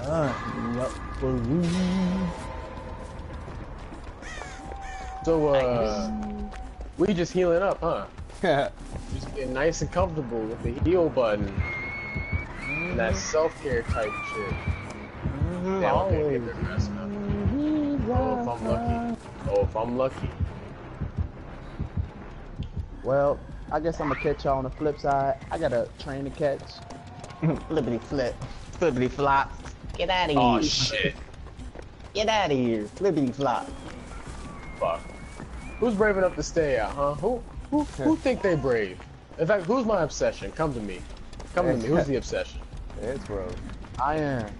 uh, be up for. So, uh, we just healing up, huh? Just getting nice and comfortable with the heal button and that mm-hmm. self-care type shit. Mm-hmm. Damn, I can't always. get there fast enough. Oh, if I'm lucky. Oh, if I'm lucky. Well, I guess I'm gonna catch y'all on the flip side. I got a train to catch. Flippity flip, flippity flop. Get out of oh, here. Oh shit. Get out of here. Flippity flop. Fuck. Who's brave enough to stay out, huh? Who who who think they brave? In fact, who's my obsession? Come to me. Come to me. Who's the obsession? It's bro. I am.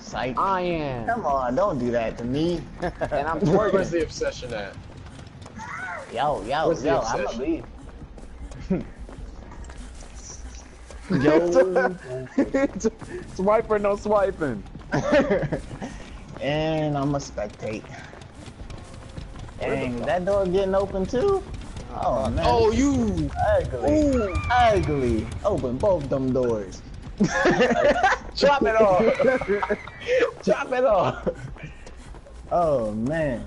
Psych. I am. Come on, don't do that to me. And I'm Where's twerking. the obsession at? Yo, yo, Where's the yo, I'm obsession? gonna leave. yo. Swiper, no swiping. and I'm a spectate. Dang, that door getting open too? Oh, oh man. Oh, you. ugly. Ooh. Ugly. Open both them doors. Chop it off. Chop it off. Oh man.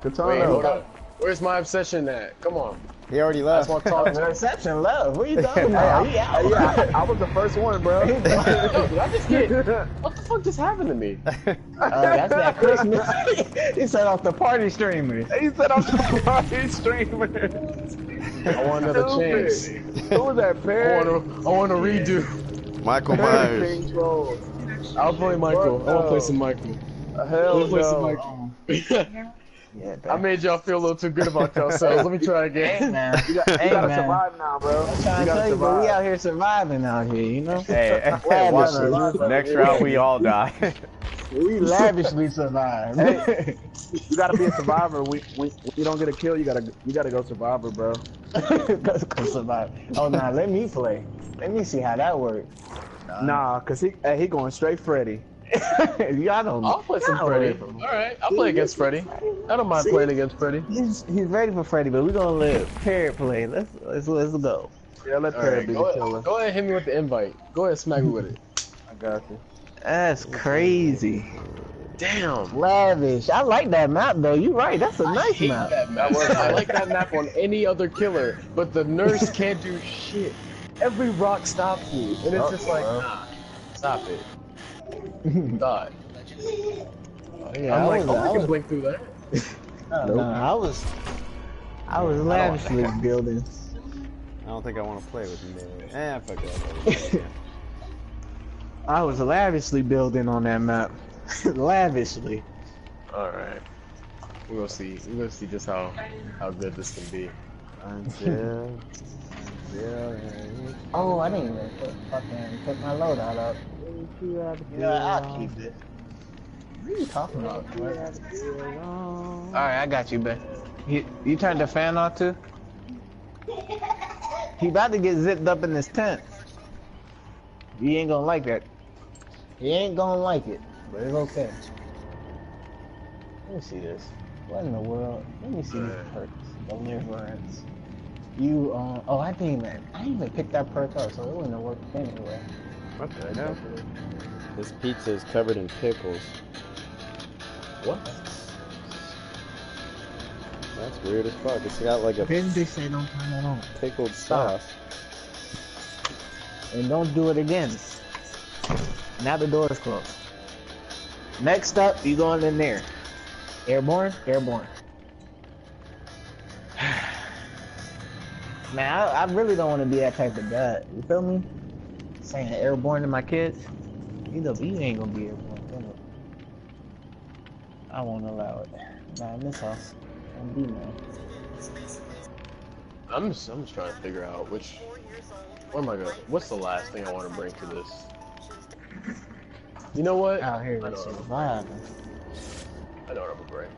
Katana. Wait, hold up. Where's my obsession at? Come on. He already left. just want to talk The to reception love. What are you talking about? He out. Yeah, I, I was the first one, bro. Yo, did I just get... What the fuck just happened to me? Oh, that's that Christmas. he set off the party streamers. he said I'm the party streamer. I want another chance. Who was that, I want to. I want to redo. Michael Myers. King Troll. I'll play Michael. I want to play some Michael. Hell Let's play some no. Michael. Yeah, I made y'all feel a little too good about yourselves. Let me try Hey again. man. You, got, you Hey, gotta man. survive now, bro. I'm trying to tell you, but we out here surviving out here, you know? Hey, Lavishly. watch next round we all die. We lavishly survive. Hey. You gotta be a survivor. We, we, when you don't get a kill, you gotta you gotta go survivor, bro. go, go survive. Oh, nah, let me play. Let me see how that works. Nah, cause he hey, he going straight Freddy. Y'all don't. I'll play some y'all Freddy. ready All right, I'll play against Freddy. I don't mind See? playing against Freddy. He's, he's ready for Freddy, but we're gonna let Parrot play. Let's let's let's go. Yeah, let All Perry right, be go the killer. ahead, go ahead, hit me with the invite. Go ahead, and smack me with it. I got you. That's crazy. Damn. Lavish. I like that map though. You're right. That's a I nice hate map. that map. I like that map on any other killer, but the nurse can't do shit. Every rock stops you, and it's Oh, just like, nah, stop it. Die. Yeah, I'm I like, was, oh, I I can was, blink through that. no, no, I was, I was don't- lavishly building. I don't think I want to play with you, man. Eh, fuck it. I was lavishly building on that map. lavishly. All right. We're gonna see. We're gonna see just how how good this can be. Until, until Oh, I didn't even put, fucking put my loadout up. You know, I'll keep it. What are you talking about? Alright, I got you, Ben. You, you turned the fan on too? He about to get zipped up in his tent. He ain't gonna like that. He ain't gonna like it, but it's okay. Let me see this. What in the world? Let me see these perks. Deliverance. You, um, oh, I didn't even, I didn't even pick that perk up, so it wouldn't have worked anyway. What the hell? This pizza is covered in pickles. What? That's weird as fuck. It's got like a Didn't they say don't turn that on? pickled sauce. And don't do it again. Now the door is closed. Next up, you going in there. Airborne? Airborne. Man, I, I really don't want to be that type of dad. You feel me? Saying airborne to my kids. You know, you ain't gonna be airborne. I won't allow it. Not in this house. Be man. I'm just I'm just trying to figure out which. What am I gonna? What's the last thing I want to bring to this? You know what? Out here I know. survive. I know what I'm gonna bring.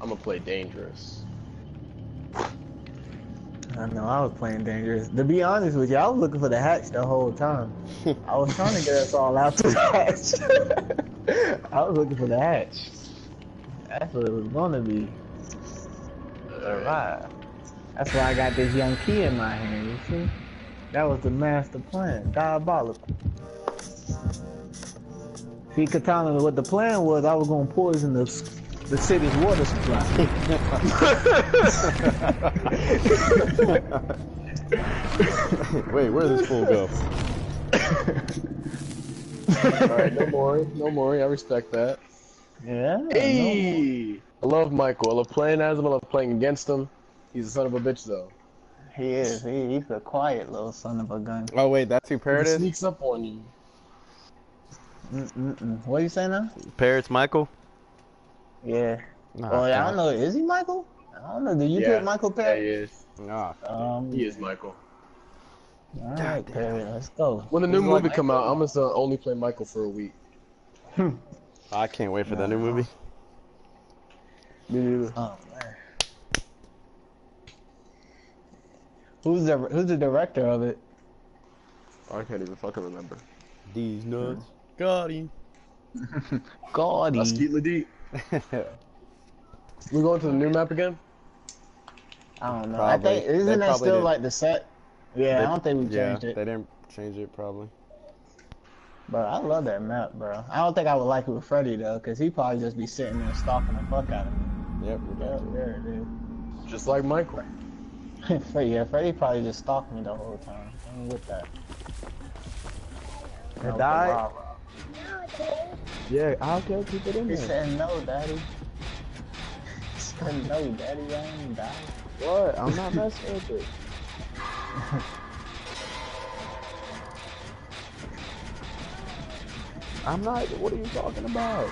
I'm gonna play dangerous. I know I was playing dangerous. To be honest with you, I was looking for the hatch the whole time. I was trying to get us all out to the hatch. I was looking for the hatch. That's what it was gonna be. Survive. That's why I got this young key in my hand. You see? That was the master plan. Diabolical. See, Katana, what the plan was, I was gonna poison the the city's water supply. Wait, where did this fool go? All right, no more, no more. I respect that. yeah. no. Hey, I love Michael. I love playing as him. I love playing against him. He's a son of a bitch, though. He is. He, he's a quiet little son of a gun. Oh wait, that's who He Parrot is? sneaks up on you. Mm-mm-mm. What are you saying now? Parrot's Michael? Yeah. Nah, oh, yeah, I don't know. Is he Michael? I don't know. Did you Yeah. pick Michael Yeah, he Perry? is. Nah. Um, He is Michael. All right, Perry. Let's go. When the new He's like movie come out, I'm gonna uh, only play Michael for a week. I can't wait for that new movie. Oh man. Who's the Who's the director of it? I can't even fucking remember. These nuts. Got him. Gaudy. That's Skeet Ladie. We're going to the new map again? I don't know. Probably. I think isn't that still did. like the set? Yeah, They- I don't think we yeah, changed it. they didn't change it probably. But I love that map, bro. I don't think I would like it with Freddy though, cause he'd probably just be sitting there stalking the fuck out of me. Yep, we got Yep, there it is. Just like Michael. Freddy, yeah, Freddy probably just stalked me the whole time. I'm with that. It That was died? Yeah, I'll go keep it in He there. said no, daddy. He said no, daddy. I ain't die. What? I'm not messing with it. I'm not. What are you talking about?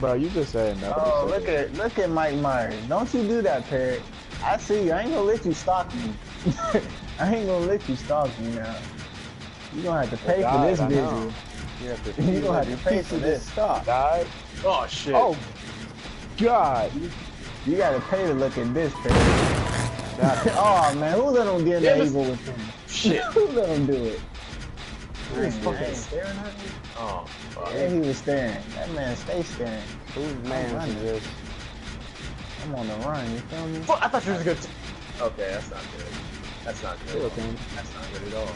Bro, you just saying nothing. Oh, look at look at Mike Myers. Don't you do that, Parrot. I see you. I ain't gonna let you stalk me. I ain't gonna let you stalk me now. You gonna have to pay for this I know. visual. You have to, You gonna have to pay for this. Stop. Died? Oh shit. Oh, God. You gotta pay to look at this, Parrot. oh man, who let him get that evil with him? shit. Who let him do it? He was fucking staring at me. Oh, fuck. Yeah, he was staring. That man stay staring. Whose man is this? I'm on the run. You feel me? Fuck, I thought you was good. Okay, that's not good. That's not good. That's not good at all.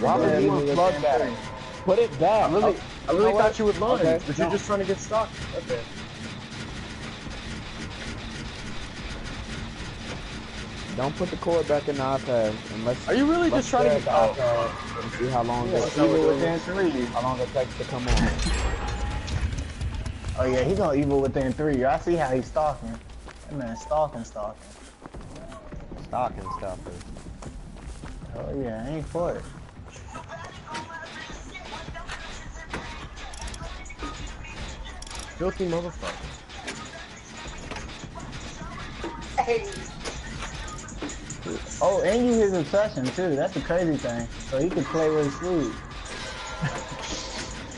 Why would you unplug that? Put it back. I really, I really know thought what? you would line, Okay, but you're just trying to get stuck. Okay. Don't put the cord back in the iPad unless. Are you really just trying to get? the Oh, iPad and see how long Yeah, it even within three. how long it takes to come on. Oh yeah, he gonna evil within three. I see how he's stalking. That man stalking, stalking. stalking, stuffer. Oh yeah, I ain't for it. filthy motherfucker. Oh, and you his obsession too. That's the crazy thing. So he can play with his sleep.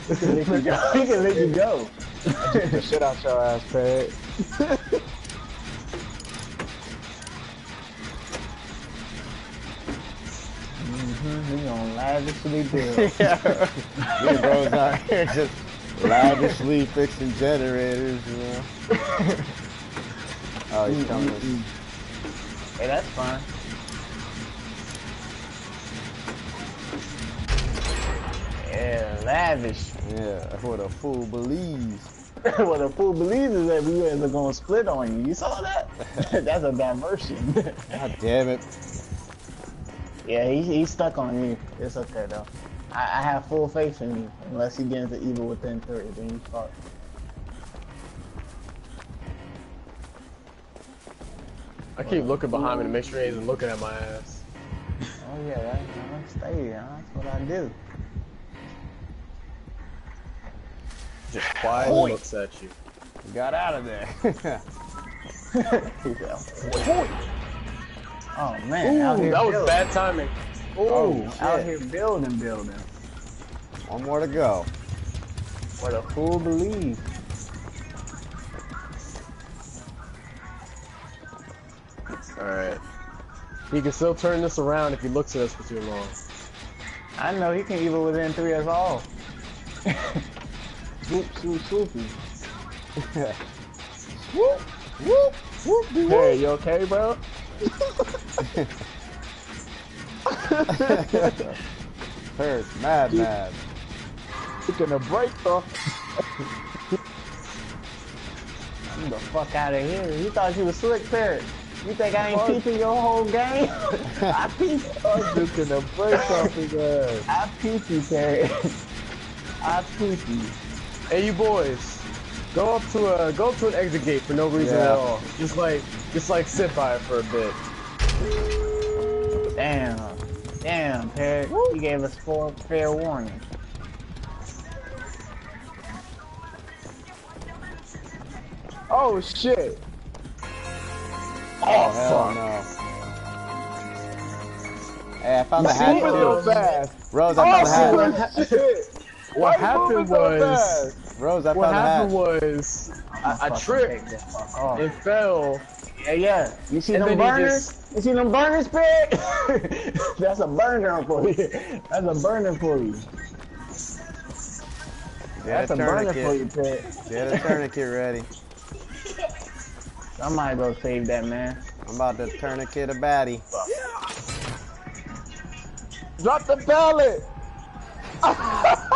he can let you go. He can let you go. the shit out your ass, Peg. Mm-hmm. He lavishly do it. yeah. Me bros out here just lavishly fixing generators, you know. oh, he's coming. Hey, that's fine. Yeah, lavish. Yeah, what a fool believes. what a fool believes is that we guys are gonna split on you. You saw that? that's a diversion. God damn it. Yeah, he, he's stuck on you. It's okay though. I, I have full faith in you. Unless he gets the evil within three, then you fuck. I keep looking behind me to make sure he isn't looking at my ass. Oh yeah, that, I stay. Huh? That's what I do. Just quietly looks at you. Got out of there. He said, oh man, out here that was bad timing. Oh, Ooh, shit. out here building, building. One more to go. What a fool believes. Alright. He can still turn this around if he looks at us for too long. I know he can evil within three us all. Swoop, swoop, swoopy. Whoop, whoop, whoop, de Hey, you okay, bro? Hurts, mad, mad. Taking a break, though. Get the fuck out of here. You thought you was slick, Parrot. You think I ain't peeping your whole game? I peep. I'm taking a break off his ass. I peep you, Parrot. I peep you. Hey, you boys, go up to a go up to an exit gate for no reason Yeah. at all. Just like just like sit by it for a bit. Damn, Parrot. You gave us four fair warning. Oh shit! Oh, hell no. Hey, I found the hat Moving too. fast. Rose, I found the oh, hat. Oh shit! What Why happened was? Rose, I what found the happened was I, I tripped take this fuck off. and fell. Yeah, yeah. You see And them then he burners? You see them burners, Parrot? That's a burner for you. That's a burner for you. Get That's a a burner for you, tourniquet. Parrot. Get a tourniquet ready. Somebody go save that man. I'm about to tourniquet a baddie. Drop the pallet.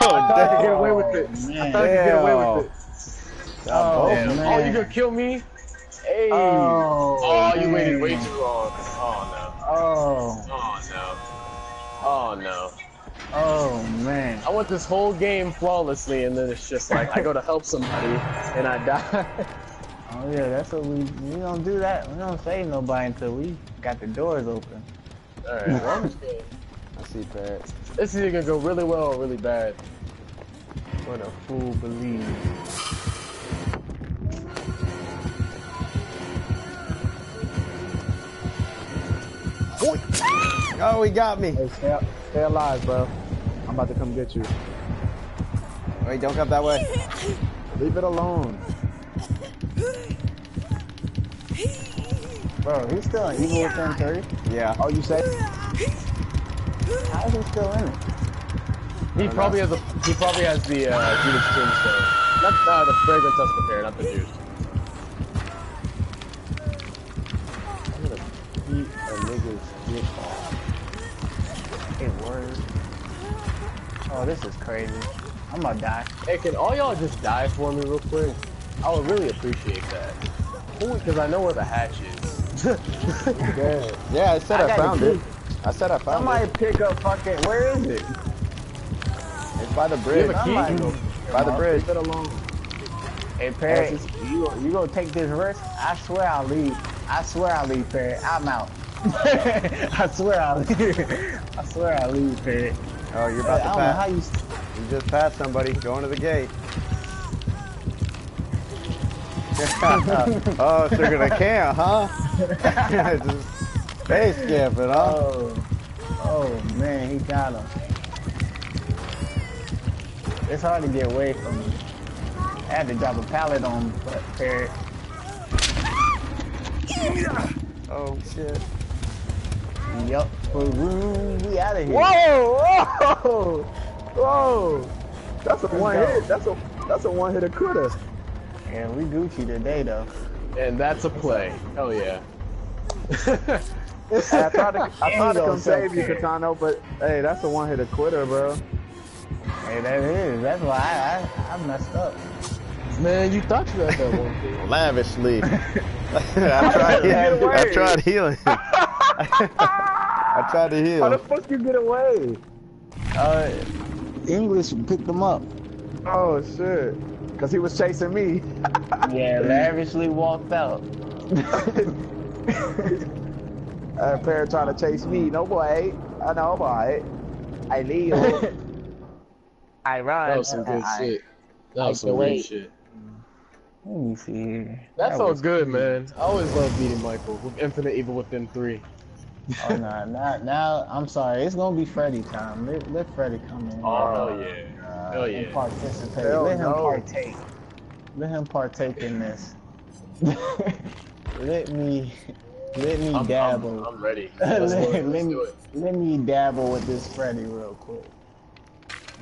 Oh, I thought I could get away with it. I thought I could get away with it. Oh, Damn. man. Oh, you gonna kill me? Hey. Oh, Oh, you waited man. way too long. Oh no. Oh Oh no. Oh no. oh man. I went this whole game flawlessly, and then it's just like I go to help somebody and I die. Oh yeah, that's what we we don't do that. We don't save nobody until we got the doors open. All right. Well, I'm just kidding. I see Parrot. This is either gonna go really well or really bad. What a fool believes. Oh, he got me. Hey, stay, stay alive, bro. I'm about to come get you. Wait, don't come that way. Leave it alone. Bro, he's still in evil within 30. Yeah. Oh, you say? How is he still in it? He probably has a he probably has the uh, Judith's Tombstone. Not uh, the fragrance that's prepared, not the juice. Oh, this is crazy. I'm gonna die. Hey, can all y'all just die for me real quick? I would really appreciate that. Because I know where the hatch is. Yeah, yeah, I said I I, found it. I said I found Somebody it. pick up fucking. Where is it? It's by the You bridge. have a key? Go- By the bridge. Leave it alone. Hey Perry, you go- you gonna take this risk? I swear I'll leave. I swear I'll leave, Perry. I'm out. I swear I'll leave. I swear I'll leave, Perry. Oh, you're about to don't know how pass. you. You just passed somebody going to the gate. oh, so you're gonna camp, huh? just face camping, huh? Oh, oh man, he got him. It's hard to get away from me. I had to drop a pallet on Perry. Oh shit. Yup, we out of here. Whoa! Whoa! Whoa! That's a one hit. That's a that's a one hitter critter. And we Gucci today though. And that's a play. Hell yeah. Hey, I tried to I tried to come save you. Catano, but hey, that's a one hitter quitter, bro. Hey, that is. That's why I, I, I messed up. Man, you thought you had that one. Lavishly. I tried. I tried healing. I tried to How the heal. fuck you get away? Uh, English picked him up. Oh shit! Cause he was chasing me. Yeah, lavishly walked out. Uh, pair trying to chase me. No boy. I know boy. I leave. I run. That was some good I- shit. That was some can good shit. Let me see here. That's That all was- good, man. I always love beating Michael with Infinite Evil Within 3. Oh no, now, now I'm sorry. It's gonna be Freddy time. Let, let Freddy come in. Oh, uh, hell yeah. uh, Hell and yeah. participate. Hell let him no. partake. Let him partake in this. let me, let me I'm, dabble. I'm, I'm ready. Let's, do it. let, Let's me, do it. let me dabble with this Freddy real quick.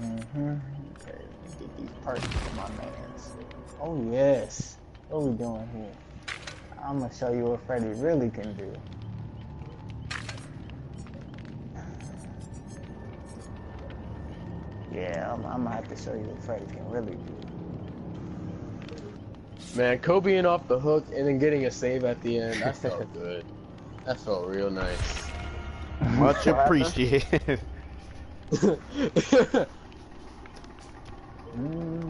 Mm-hmm. Okay, let me get these perks for my mans. Oh yes. What we doing here? I'm gonna show you what Freddy really can do. Yeah, I'm, I'm gonna have to show you what Freddy can really do. Man, Kobe being off the hook and then getting a save at the end, that felt good. That felt real nice. Much appreciated.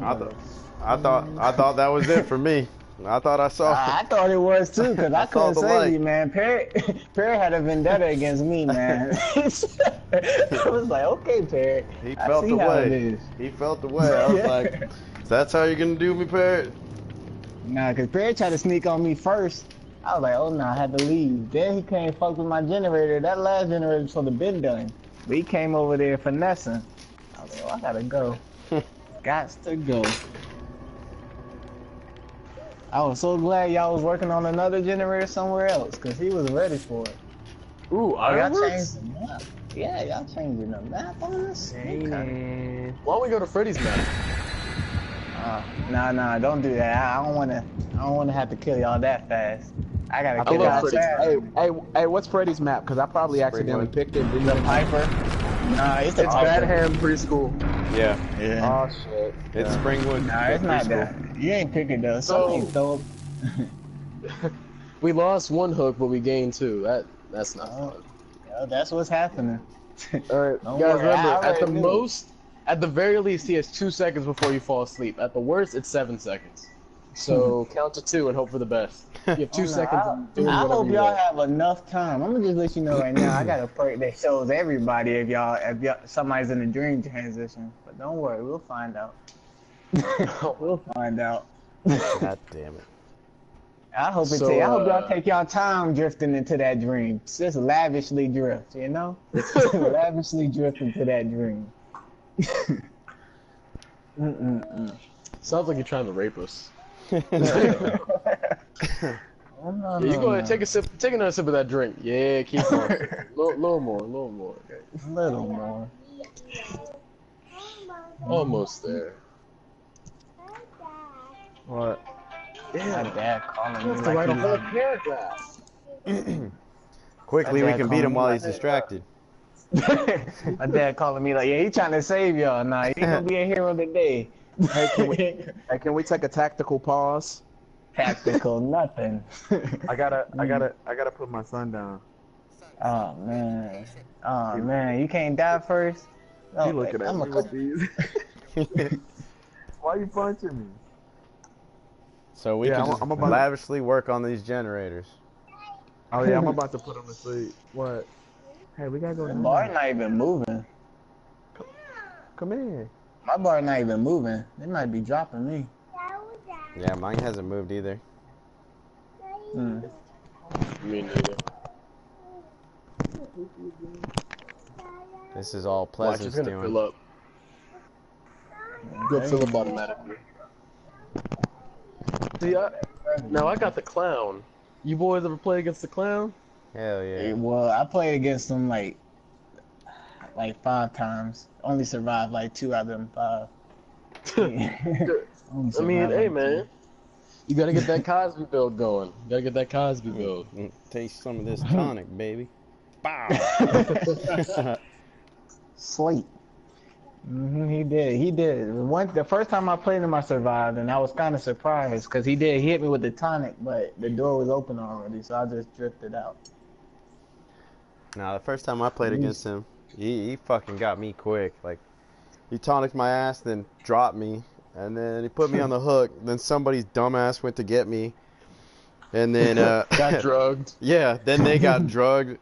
I thought, I thought, I thought that was it for me. I thought I saw. I, I thought it was too, cause I, I couldn't save you, man. Perry, Perry had a vendetta against me, man. I was like, okay, Perry. He I felt the way. He felt the way. I was like, "That's how you're gonna do me, Parrot." Nah, cause Perry tried to sneak on me first. I was like, oh no, I had to leave. Then he came fuck with my generator. That last generator should have been done. But he came over there finessing. I was like, oh, I gotta go. Gots to go. I was so glad y'all was working on another generator somewhere else, cause he was ready for it. Ooh, I y'all changed the map. Yeah, y'all changing the map on this? Okay. Why don't we go to Freddy's map? Uh, nah, nah, don't do that. I, I don't wanna, I don't wanna have to kill y'all that fast. I gotta I kill love y'all fast. Hey, hey, hey, what's Freddy's map? Because I probably accidentally picked it. Didn't The even- Piper. Nah, it's the It's Badham Preschool. Yeah, Yeah. Oh shit. it's Springwood. nah, it's not preschool. that. You ain't picking though. So- Something throw. We lost one hook, but we gained two. That That's not Oh. fun. Yo, that's what's happening. All right. Don't Guys, worry, I remember, at the knew. most, at the very least, he has two seconds before you fall asleep. At the worst, it's seven seconds. So count to two and hope for the best. You have two Oh, no, seconds. I, of doing I hope you y'all want. have enough time. I'm gonna just let you know right now. I got a perk that shows everybody if y'all if y'all, somebody's in a dream transition. But don't worry, we'll find out. we'll find out. God damn it. I hope it So, take, I hope uh, y'all take y'all time drifting into that dream. Just lavishly drift, you know? lavishly drift into that dream. Mm-mm-mm. Sounds like you're trying to rape us. No, Yeah, you no, go ahead, no. take a sip, take another sip of that drink. Yeah, keep on. little, little more, a little more. Okay. A little more. Almost there. What? Yeah, my dad calling You me have to like write a whole paragraph. Quickly, we can beat him while he's that. distracted. My dad calling me like, yeah, he trying to save y'all. Nah, he gonna be a hero today. Hey, can we, hey, can we take a tactical pause? Tactical, nothing. I gotta, I gotta, I gotta put my son down. Oh man, oh man, you can't die first. Oh, He looking at I'm me a, with these. Why are you punching me? So we Yeah, can I'm- just I'm about to- lavishly work on these generators. Oh yeah, I'm about to put him to sleep. What? Hey, we gotta go. the now. bar not even moving. Come in. My bar not even moving. They might be dropping me. Yeah, mine hasn't moved either. Hmm. Me neither. This is all Watch, Pleasant's it's gonna doing. fill up. Go Okay. fill up automatically. See, I, now I got the clown. You boys ever play against the clown? Hell yeah. Well, I played against him like like five times. Only survived like two out of them five. I mean, hey like, man, you gotta get that Cosby build going. You gotta get that Cosby build. Mm, Taste some of this tonic, baby. Bow. two. Sleep. hmm he did. He did. One, the first time I played him, I survived, and I was kind of surprised because he did hit me with the tonic, but the door was open already, so I just drifted out. Now, the first time I played against him, he, he fucking got me quick. Like, he tonicked my ass, then dropped me, and then he put me on the hook. Then somebody's dumbass went to get me, and then uh, Got drugged. yeah, then they got drugged,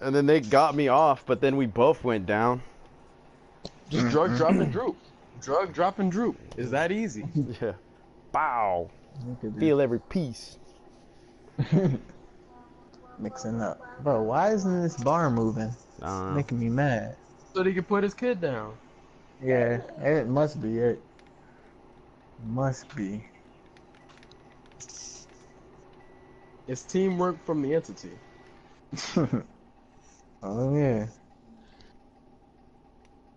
and then they got me off. But then we both went down. Just drug, drop, and droop. Drug, drop, and droop. Is that easy? Yeah, bow. Look at this. Feel every piece. Mixing up, bro. Why isn't this bar moving? Uh, Making me mad. So he could put his kid down. Yeah, it must be it. Must be. It's teamwork from the entity. oh yeah.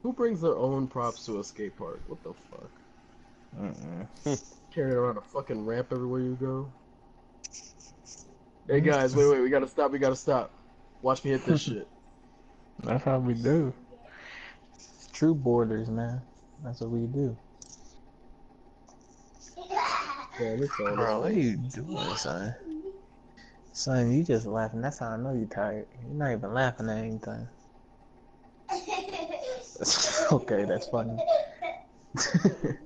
Who brings their own props to a skate park? What the fuck? Mm-mm. Carrying around a fucking ramp everywhere you go. Hey guys, wait, wait, we gotta stop, we gotta stop. Watch me hit this shit. That's how we do. It's true borders, man. That's what we do. Damn, it's on. Bro, what are you doing, son? Son, you just laughing. That's how I know you're tired. You're not even laughing at anything. okay, that's funny.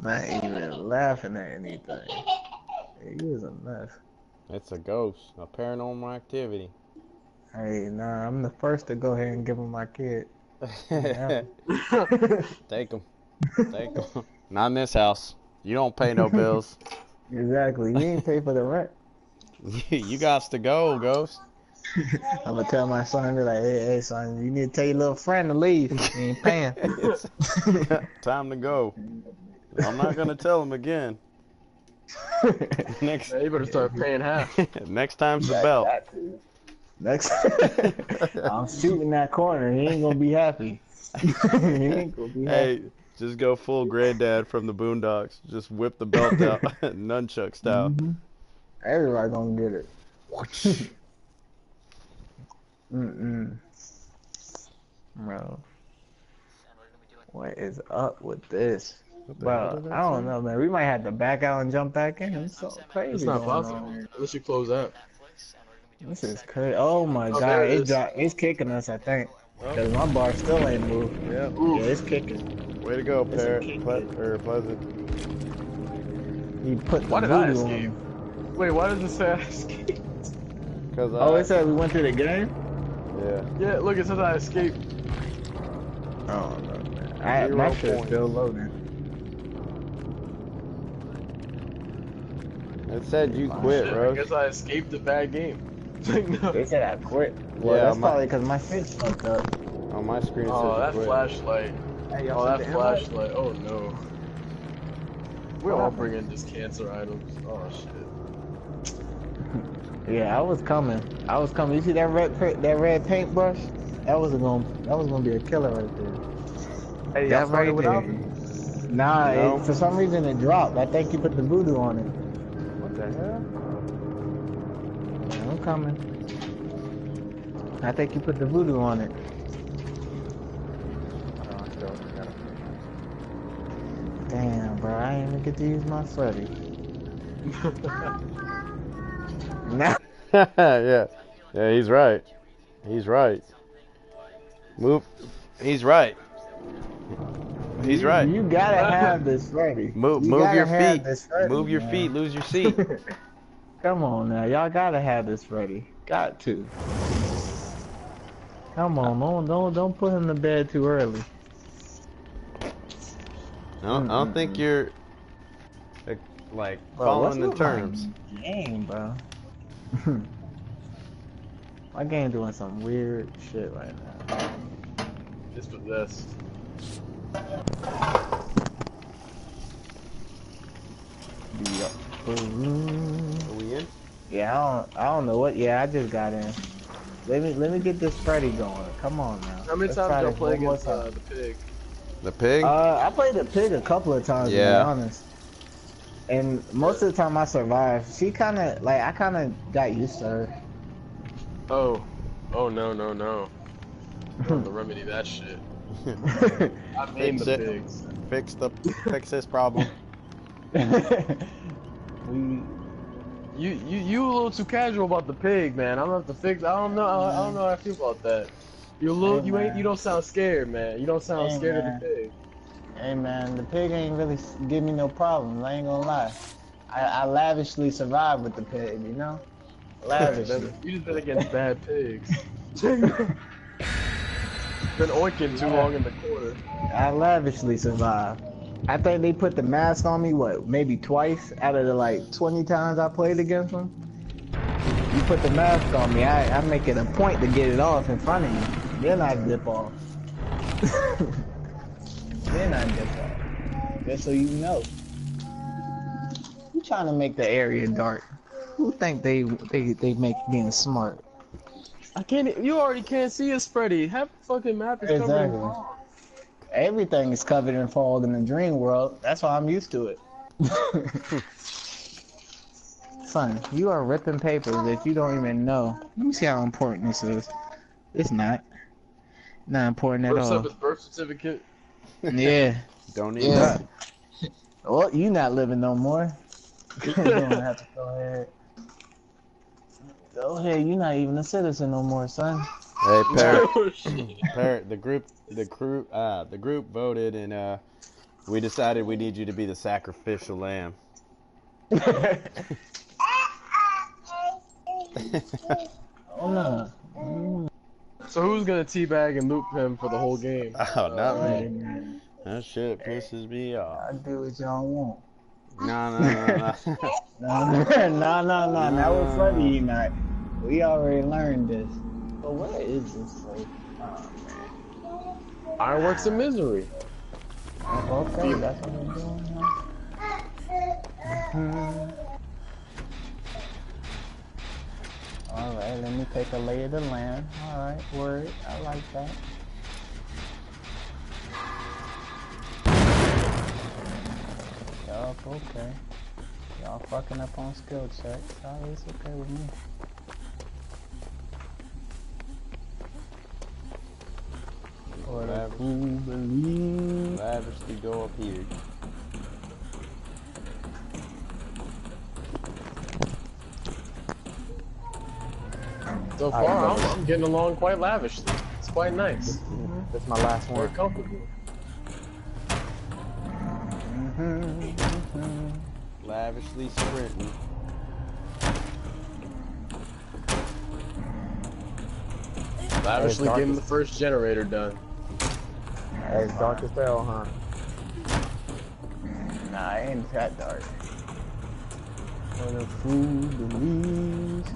not even laughing at anything. Hey, you was a mess. it's a ghost, a paranormal activity. Hey, nah, I'm the first to go ahead and give him my kid. Take them. Take them. Not in this house. You don't pay no bills. Exactly. You ain't pay for the rent. you got to go, Ghost. I'm gonna tell my son, be like, hey, hey, son, you need to tell your little friend to leave. He ain't paying. Time to go. I'm not gonna tell him again. Next, Yeah, you better start paying half. next time's the belt. Next, I'm shooting that corner. He ain't gonna be happy. he ain't gonna be happy. Hey, just go full granddad from the Boondocks. Just whip the belt out, nunchuck style. Mhm. Everybody gonna get it. Mm-mm. Bro. What is up with this? What the hell Bro, I don't know, man. We might have to back out and jump back in. It's so crazy. It's not going possible. Unless you close out. This is crazy. Oh my Oh, god, there it it is. kicking us, I think. Cause my bar still ain't moved. Yeah. Yeah, it's kicking. Way to go, It's a Parrot. Ple- or Pleasant. He put the Why did I voodoo on escape? Wait, why does it say I escaped? Cause Oh, I, it said we went through the game. yeah. Yeah, look, it says I escaped. Oh no, man. I, Zero my shit's points. still loading. It said you quit, Shit, I bro. guess I escaped a bad game. like, no. They said I quit. Well, Yeah, that's my- probably because my shit's fucked up. On my screen Oh, that says you quit. flashlight. Hey, Oh, that see the flashlight. Oh no. We're What all happened? bringing just cancer items. Oh shit. Yeah, I was coming. I was coming. You see that red that red paintbrush? That was gonna that was gonna be a killer right there. Hey, That started right without there. me? Nah, No. it, for some reason it dropped. I think you put the voodoo on it. What the hell? Yeah, I'm coming. I think you put the voodoo on it. Hold on, still gotta- Damn, bro, I didn't even get to use my sweaty. Nah. yeah. Yeah, he's right. He's right. Move. He's right. He's You- right. You gotta have this Freddy. Move, You move your feet. this Move your man. feet. Lose your seat. Come on now, y'all gotta have this ready. Got to. Come on, don't don't don't put him to bed too early. I don't, I don't think you're like Bro, following the what's my terms. Game, bro. my game doing some weird shit right now. Just Dispossessed. Yeah. Are we in? Yeah, I don't I don't know what. Yeah, I just got in. Let me let me get this Freddy going. Come on now. How many times try y'all play against uh, the pig? The pig? Uh, I played the pig a couple of times to be honest. And most of the time I survived. She kind of like I kind of got used to her. Oh. Oh no no no. I have to remedy that shit. I made Fix the it. pigs. fix the fix this problem. we You you you a little too casual about the pig, man. I'm gonna have to fix. I don't know. I, I don't know how I feel about that. You little. Hey, you ain't. man. You don't sound scared, man. You don't sound Hey, scared man. of the pig. Hey man, the pig ain't really give me no problems. I ain't gonna lie. I, I lavishly survived with the pig, you know. Lavishly. you just been against bad pigs. been oinking too long in the corner. I lavishly survived. I think they put the mask on me. What? Maybe twice out of the like 20 times I played against them. You put the mask on me. I, I make it a point to get it off in front of you. Then I dip off. then I dip off. Just so you know. You trying to make the area dark? Who think they they they make being smart? I can't. You already can't see us, Freddy. Half the fucking map is covered Exactly. fog. Everything is covered in fog in the dream world. That's why I'm used to it. Son, you are ripping papers that you don't even know. Let me see how important this is. It's not. Not important at First up all. is birth certificate. Yeah. Don't need Yeah. that. Well, you not living no more. you don't have to go ahead. Go ahead, You're not even a citizen no more, son. Hey, Parrot. Parrot. The group. The crew. Uh, the group voted, and uh, we decided we need you to be the sacrificial lamb. No. So who's gonna teabag and loop him for the whole game? Oh, not me. man, That shit pisses me off. I do what y'all want. No, no, no, no. No, no, no, no, not with Freddy, not. We already learned this. But where is this place? Oh, Ironworks of misery. Okay, that's what we're doing now. Mhm. Alright, let me take a lay of the land. Alright, word. I like that. Yup, okay. Y'all fucking up on skill checks. Alright, it's okay with me. For the Lavish- fool believe. Lavishly go up here. So far, I'm, I'm getting along quite lavishly. It's quite nice. That's my last one. Very one. comfortable. Mhm. Lavishly sprinting. Lavishly dark getting the first generator done. As dark as hell, huh? Nah, it ain't that dark. What a fool believes.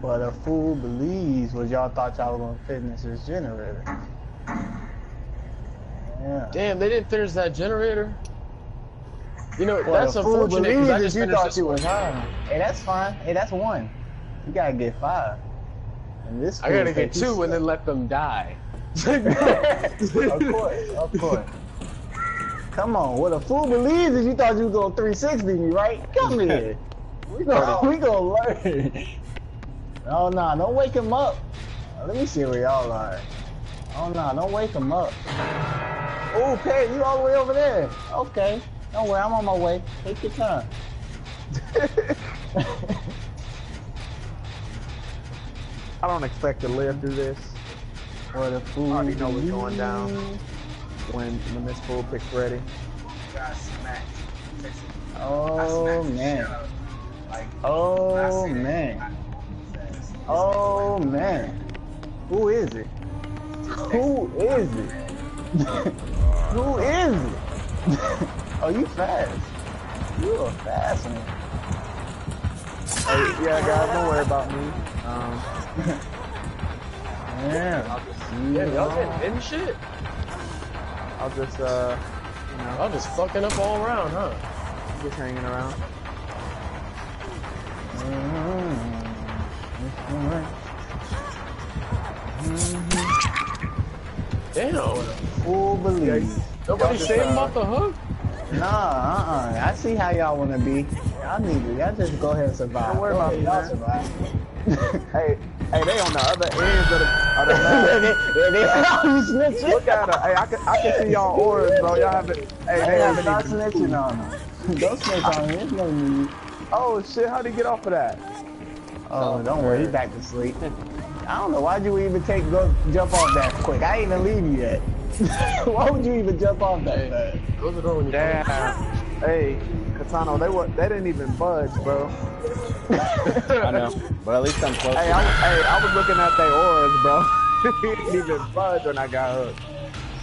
What a fool believes was y'all thought y'all were gonna finish this generator. Yeah. Damn, they didn't finish that generator. You know, What that's a fool unfortunate because I just you finished thought this you was high. Hey, that's fine. Hey, that's one. You gotta get five. And this I gotta get two and then let them die. of course, of course. Come on, what a fool believes is you thought you was gonna 360 me, right? Come here. We gonna we gonna learn. Oh no, don't wake him up. Let me see where y'all are. Oh no, don't wake him up. Oh, Perry, you all the way over there. Okay. Don't worry, I'm on my way. Take your time. I don't expect to live through this. What a fool. I already know what's going down. When when this fool picks ready. Oh man. Oh man. Oh man. Who is it? Who is it? Who is it? oh, you fast. You a fast one. Hey, yeah, guys, don't worry about me. Um, Yeah. Yeah, y'all getting in shit? I'll just, uh, you know, Y'all just fucking up all around, huh? just hanging around. Damn. Full believe. Nobody saved him off the hook? Nah, uh-uh. I see how y'all wanna be. Y'all need to. Y'all just go ahead and survive. Don't worry about me, y'all survive. Hey, hey, they on the other ends of the, of the they- you snitching. Look at her. Hey, I can, I can see y'all orbs, bro. Y'all haven't. Hey, they Hey, haven't stop snitching on them. Don't snitch on me. There's no need. Oh shit! How'd he get off of that? Oh, don't worry. He's back to sleep. I don't know. Why'd you even take go jump off that quick? I ain't even leave you yet. Why would you even jump off that fast? Close the door when Damn. Hey, Catano, they were, they didn't even budge, bro. I know, but at least I'm close. Hey, I, was- hey, I was looking at their auras, bro. he didn't even budge when I got hooked.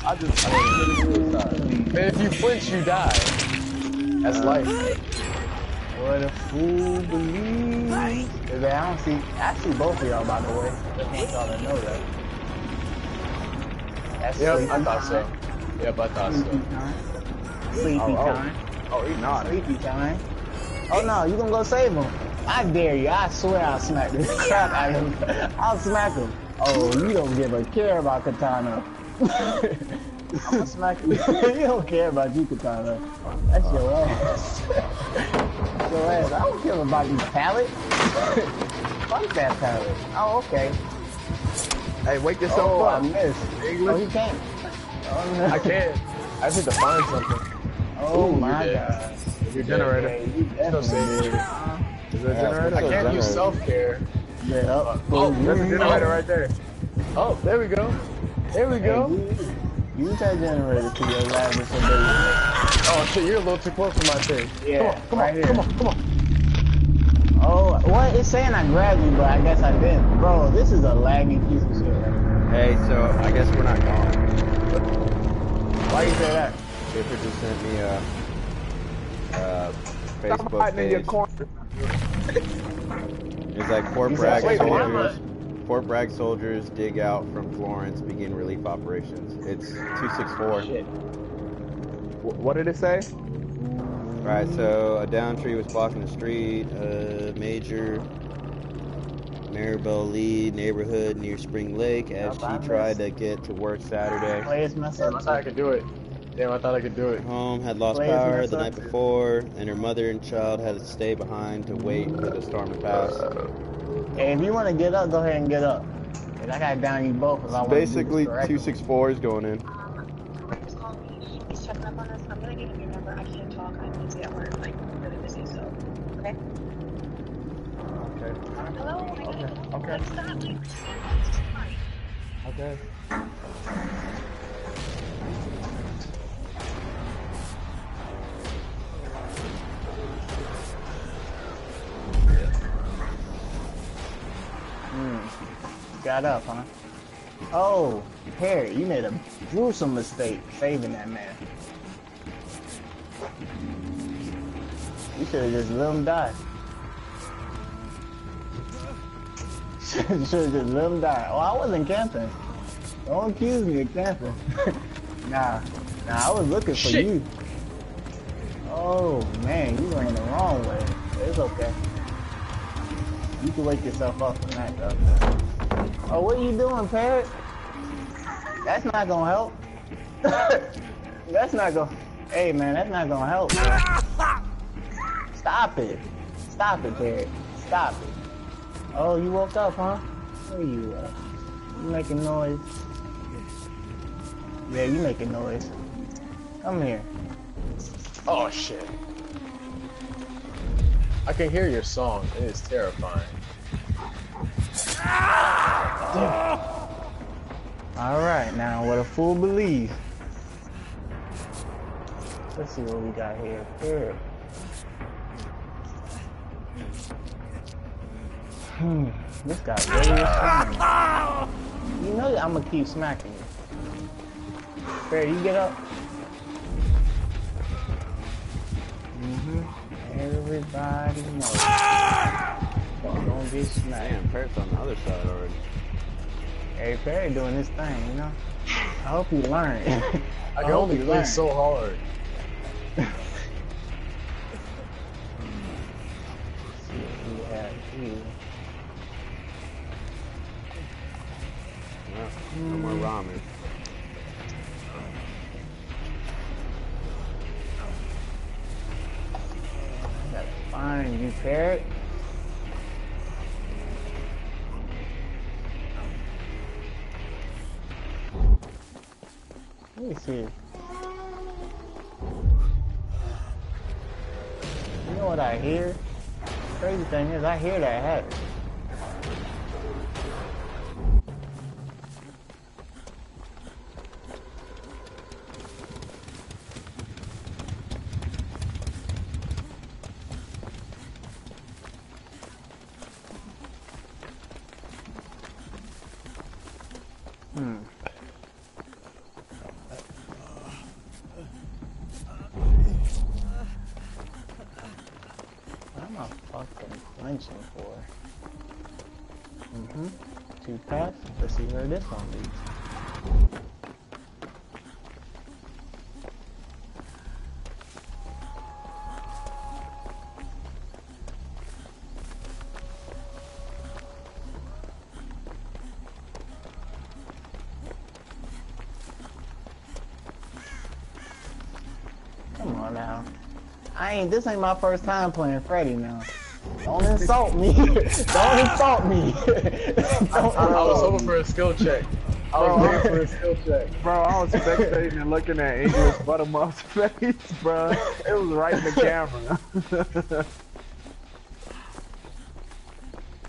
I just, I And if you flinch, you die. That's uh, life. What a fool believes. Cause I don't see. I see both of y'all by the way. Just want y'all to know that. That's Yep, sleepy I thought so. time. Yep, I thought Sleepy so. time. Sleepy Oh, oh. time. oh, he nodded. Sleepy time. Oh no, you gonna go save him? I dare you. I swear I'll smack this crap out of him. I'll smack him. Oh, you don't give a care about Katana. I'm gonna smack you. you don't care about you, Katana. That's your ass. That's your ass. I don't care about these pallets. Fuck that pallet. Oh, okay. Hey, wake yourself Oh, I up. missed. Oh, he can't. Oh. I can't. I just need to find something. Oh Ooh, my you did. god. Your generator. Yeah, you definitely. Is there a generator? I can't generator. use self-care. Yeah, up. Oh, There's a generator right there. Oh, there we go. There we Hey, go. you, use that generator to your lavish ability. Oh shit, you're a little too close to my thing. Yeah, come on, come on, come on, come on. Oh, what? It's saying I grabbed you, but I guess I didn't. Bro, this is a laggy piece of shit. Hey, so I guess we're not gone. Why you say that? Paper just sent me a, a Stop Facebook in your page. corner. It's like Fort Bragg "Wait, why am I-" soldiers. Fort Bragg soldiers dig out from Florence, begin relief operations. It's 264. Shit. What did it say? Right, so a down tree was blocking the street. A major Maribel Lee neighborhood near Spring Lake as she tried to get to work Saturday. Players mess Damn, I thought I could do it. Damn, I thought I could do it. Home had lost Players power the night before, and her mother and child had to stay behind to wait for the storm to pass. Hey, if you want to get up, go ahead and get up. And I gotta down you both if I want Basically, do this 264 is going in. Just call me. He's checking up on us. I'm gonna give him your number. I can't talk. I'm busy at work, like really busy. So, okay. Okay. Hello. Okay. Okay. Hmm. Got up, huh? Oh, Harry, you made a gruesome mistake saving that man. You should have just let him die. You should have just let him die. Oh, I wasn't camping. Don't accuse me of camping. nah, nah, I was looking for Shit. you. Oh man, you ran the wrong way. It's okay. You can wake yourself up from that though. Oh, what are you doing, Parrot? That's not gonna help. that's not gonna. Hey, man, that's not gonna help. Stop it. Stop it, Parrot. Stop it. Oh, you woke up, huh? Where you at? You making noise? Yeah, you making noise. Come here. Oh shit. I can hear your song. It is terrifying. All right, now what a fool believes. Let's see what we got here. Here. Hmm, this got really fun. You know I'm gonna keep smacking you. Fair, you get up. hmm Everybody knows. Don't get smacked. Damn, Parrot's on the other side already. Hey, Perry doing his thing, you know? I hope he learned. I can hope only he play so hard. See what we have Well, no more ramen. Gotta find you, Parrot. Let me see. You know what I hear? Crazy thing is, I hear that hat. Ain't. This ain't my first time playing Freddy now. Don't insult me. Don't insult me. Don't I was hoping me. for a skill check. I was Bro. waiting for a skill check. Bro, I was spectating and looking at English Buttermup's face, bro. It was right in the camera.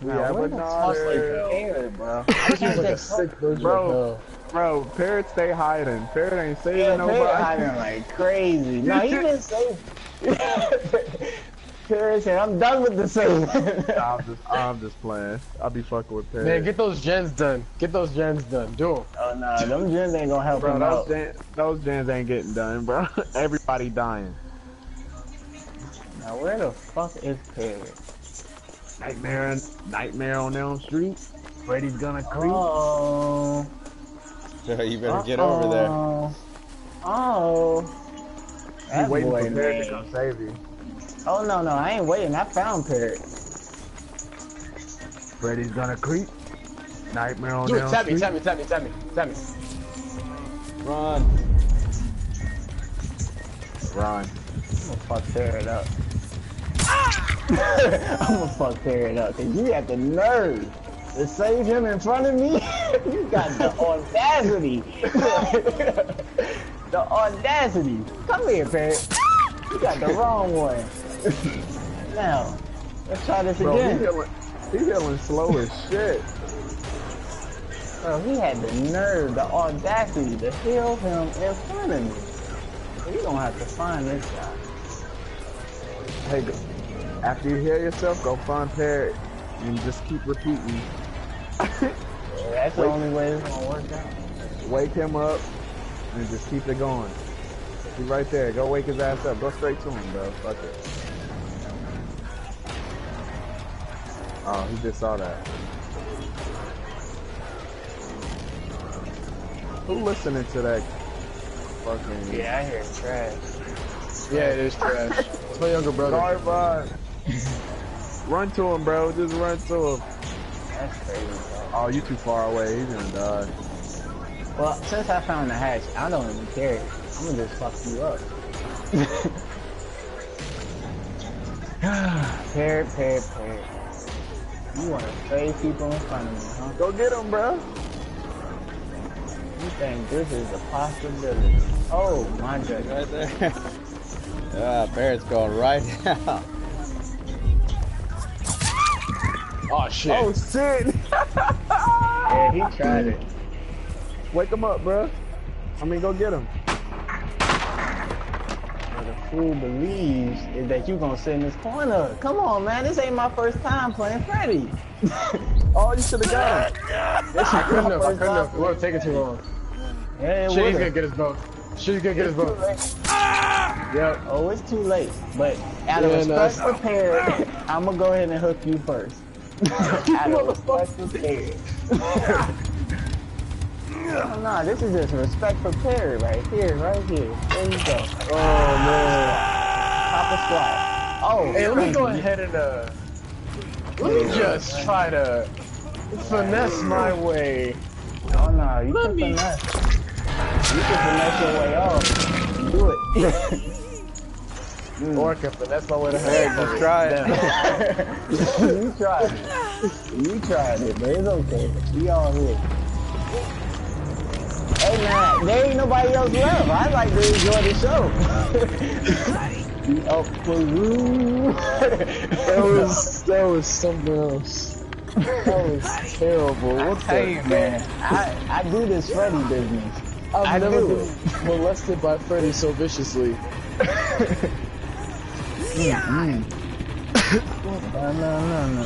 we Now, have where the another. is Parrot, bro? This is like sick version Bro. Bro, Parrot stay hiding. Parrot ain't saving Yeah, nobody. Parrot hiding like crazy. No, he didn't say. Parrot said, "I'm done with the saving." I'm just, I'm just playing. I'll be fucking with Parrot. Man, get those gens done. Get those gens done. Do them. oh no, them gens ain't gonna help bro, him those out. gens, those gens ain't getting done, bro. Everybody dying. Now where the fuck is Parrot? Nightmare, Nightmare on Elm Street. Freddy's gonna creep. Oh. You better get over there. Uh-oh. Oh. You waiting boy for Parrot to come save you. Oh no no, I ain't waiting. I found Parrot. Freddy's gonna creep. Nightmare on Do it. Elm Tap me, Street. tap me, tap me, tap me, tap me. Run. Run. I'm gonna fuck Parrot up. I'm gonna fuck Parrot up. Cause you got the nerve to save him in front of me. you got the audacity. The audacity. Come here, Parrot. You got the wrong one. now, let's try this Bro, he again. healing, he healing slow as shit. Bro, he had the nerve, the audacity to heal him in front of me. You gonna have to find this guy. Hey, after you heal yourself, go find Parrot and just keep repeating. Yeah, that's the only way it's gonna work out. Wake him up and just keep it going. He's right there. Go wake his ass up. Go straight to him, bro. Fuck it. Oh, he just saw that. Who listening to that fucking Yeah, I hear trash. Yeah, it is trash. It's my younger brother. Sorry, bud. Run to him, bro. Just run to him. That's crazy. Bro. Oh, you too far away. He's gonna die. Well, since I found the hatch, I don't even care. I'm gonna just fuck you up. parrot, parrot, parrot. You want to save people in front of me, huh? Go get him, bro. You think this is a possibility? Oh my goodness. Right there. ah, Barrett's going right now. Oh shit. Oh shit! Yeah, he tried it. Wake him up, bro. I mean, go get him. What the fool believes is that you gonna sit in this corner. Come on, man. This ain't my first time playing Freddy. Oh, you should have got him. I couldn't have. I couldn't have. It would have taken too long. Yeah, it Shit, he's gonna get his boat. Shit, he's gonna get his It's too boat. late. Yep. Oh, it's too late. But out of Yeah, no, respect it's- prepared, I'm gonna go ahead and hook you first. out of respect prepared. Oh, no, this is just respect prepared right here, right here. There you go. Oh man. Pop a squat. Oh, Hey, let me go ahead and uh, let me just try to finesse my way. Oh no, you Let can me- finesse. You can finesse your way off. Do it. Or I can finesse my way to Hey, hell. just try it. you tried it. You tried it, but it's okay. We all here. Hey man, there ain't nobody else left. I like to enjoy the show. For you. That was that was something else. That was terrible. What the Hey man, I, I do this Freddy business. I've I never do. been molested by Freddy so viciously. Mm-hmm. No, no, no, no.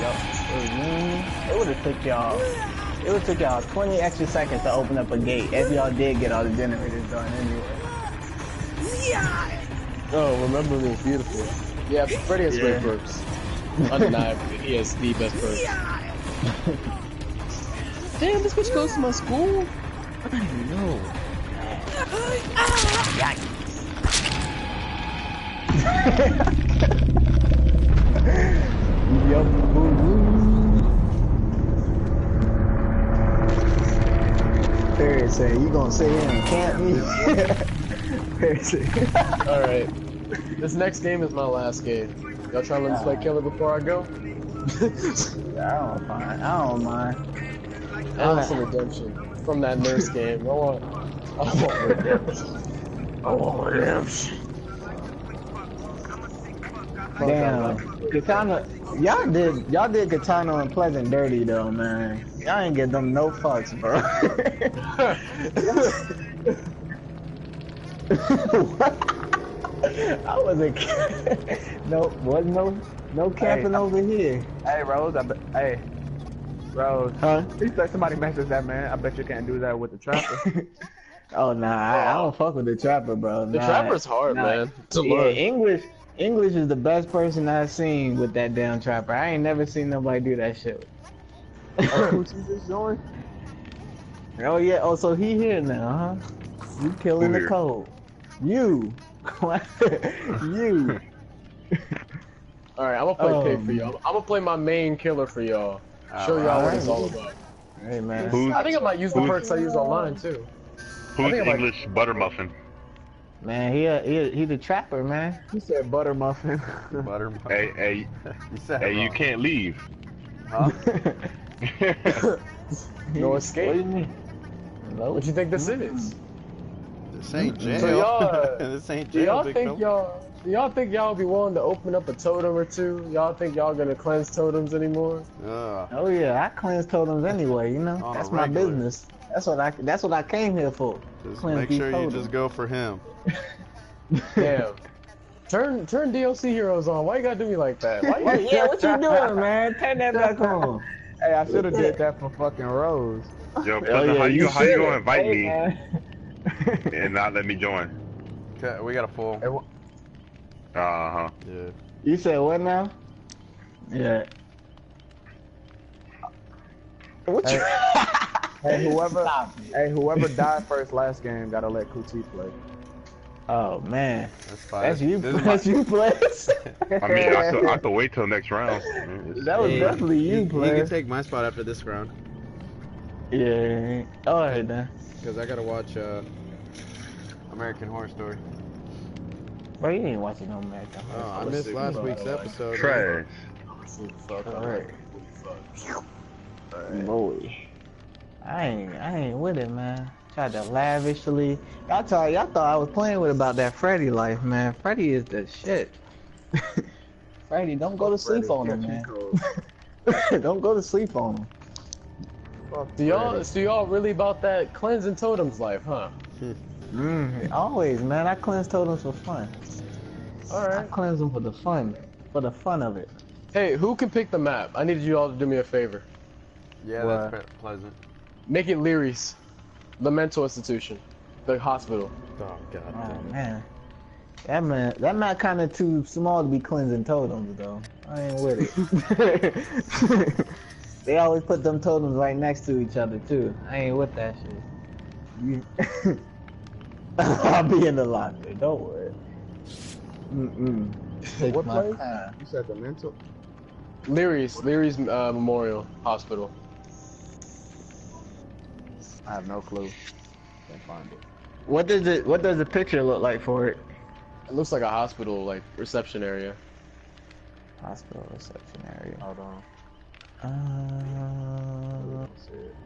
Yup. It would have took y'all. It would have took y'all 20 extra seconds to open up a gate if y'all did get all the generators done anyway. Oh, remember me, beautiful. Yeah, Freddy has great Yeah. perks. Undeniably, he has the best perks. Damn, this bitch goes to my school. I don't even know. Yup. Perry said, you gonna sit here and camp me? Perry said, All right, this next game is my last game. Y'all trying to let me play killer before I go? I don't mind. I don't mind. I want some redemption from that nurse game. I want, I want redemption. I want redemption. Damn. Catano, y'all did y'all did Catano and Pleasant dirty though, man. Y'all ain't get them no fucks, bro. I wasn't. no, wasn't no no camping Hey. over here. Hey, Rose. I bet. Hey, Rose. Huh? He said somebody messaged that man. I bet you can't do that with the trapper. Oh nah, I, I don't fuck with the trapper, bro. The Nah, trapper's hard, nah. man. To Yeah, learn. English. English is the best person I've seen with that damn trapper. I ain't never seen nobody do that shit. Who's he just joined? Oh yeah. Oh, so he here now, huh? You killing Who the cold. You. you. All right, I'm gonna play Oh, pig for y'all. I'm gonna play my main killer for y'all. Show y'all what it's all about. Hey man. Who's, I think I might use the perks I use online too. who's think I'm like- English butter muffin? Man, he a, he a, he the trapper, man. He said butter muffin. Butter. muffin. Hey, hey, You said hey, you can't leave. Huh? No escape. What escape. do you mean? Nope. What you think this hmm. is? This ain't jail. So y'all- this ain't jail, y'all think y'all? Do y'all think y'all be willing to open up a totem or two? Y'all think y'all gonna cleanse totems anymore? Ugh. Oh yeah, I cleanse totems anyway. You know, that's my regular. business. That's what I. That's what I came here for. Just Cleanse make these sure you just go for him. Damn. turn turn DLC heroes on. Why you gotta do me like that? Why you What- yeah, what you doing, man? Turn that back on. Hey, I should have did that for fucking Rose. Yo, Oh, Pleasant, yeah, how you, how you gonna invite Hey, me man. and not let me join? Okay, we got a full. Hey, Uh huh. Yeah. You said what now? Yeah. What you? Hey, whoever- Stop. hey, whoever died first last game gotta let Kuti play. Oh man, That's fine. that's you. This That's my- you, Place. I mean, I have, to, I have to wait till next round. It's- That was Hey, definitely you, You player. can take my spot after this round. Yeah. All right then. Because I gotta watch uh, American Horror Story. Bro, you ain't watching no match. Oh, I missed last week's episode. Trash. Alright. like. Boy. I ain't I ain't with it, man. Tried to lavishly. Y'all thought y'all thought I was playing with about that Freddy life, man. Freddy is the shit. Freddy, don't go to sleep on him, man. don't go to sleep on him. Do y'all, so y'all really about that cleansing totems life, huh? Mm, always, man. I cleanse totems for fun. All right. I cleanse them for the fun, for the fun of it. Hey, who can pick the map? I need you all to do me a favor. Yeah, What? that's pleasant. Make it Léry's. The mental institution. The hospital. Oh god. Oh man, that man, that man kind of too small to be cleansing totems though. I ain't with it. they always put them totems right next to each other too. I ain't with that shit. I'll be in the locker. Don't worry. Mm-mm. What place? time. You said the mental. Léry's. Léry's uh, Memorial Hospital. I have no clue. Can't find it. What does it? What does the picture look like for it? It looks like a hospital, like reception area. Hospital reception area. Hold on. Uh, Let's see it.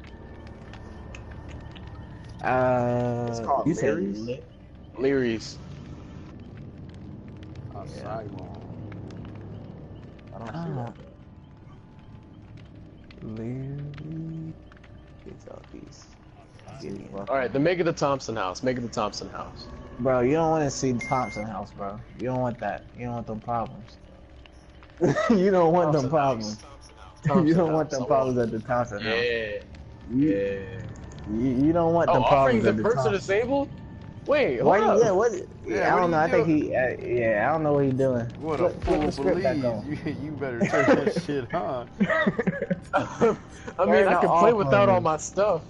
uh, It's called you said Léry's? Li- Léry's. Oh, Yeah. I don't see Ah. that. Leary. It's Southeast. Gideon. Alright, then make it the Thompson house. Make it the Thompson house. Bro, you don't want to see Thompson House, bro. You don't want that. You don't want them problems. you don't want them problems. House. you Thompson don't want House. them I problems at the Thompson House. Yeah. You, Yeah. you, you don't want Oh, them offering problems the at the person Thompson. disabled? Wait, Why? hold Yeah, what? Yeah, Yeah, I don't know. are I think he. Uh, yeah, I don't know what he's doing. What a Flip- flip fool the script back believes. You, you better turn that shit on. I mean, Turn I can play without on all my stuff.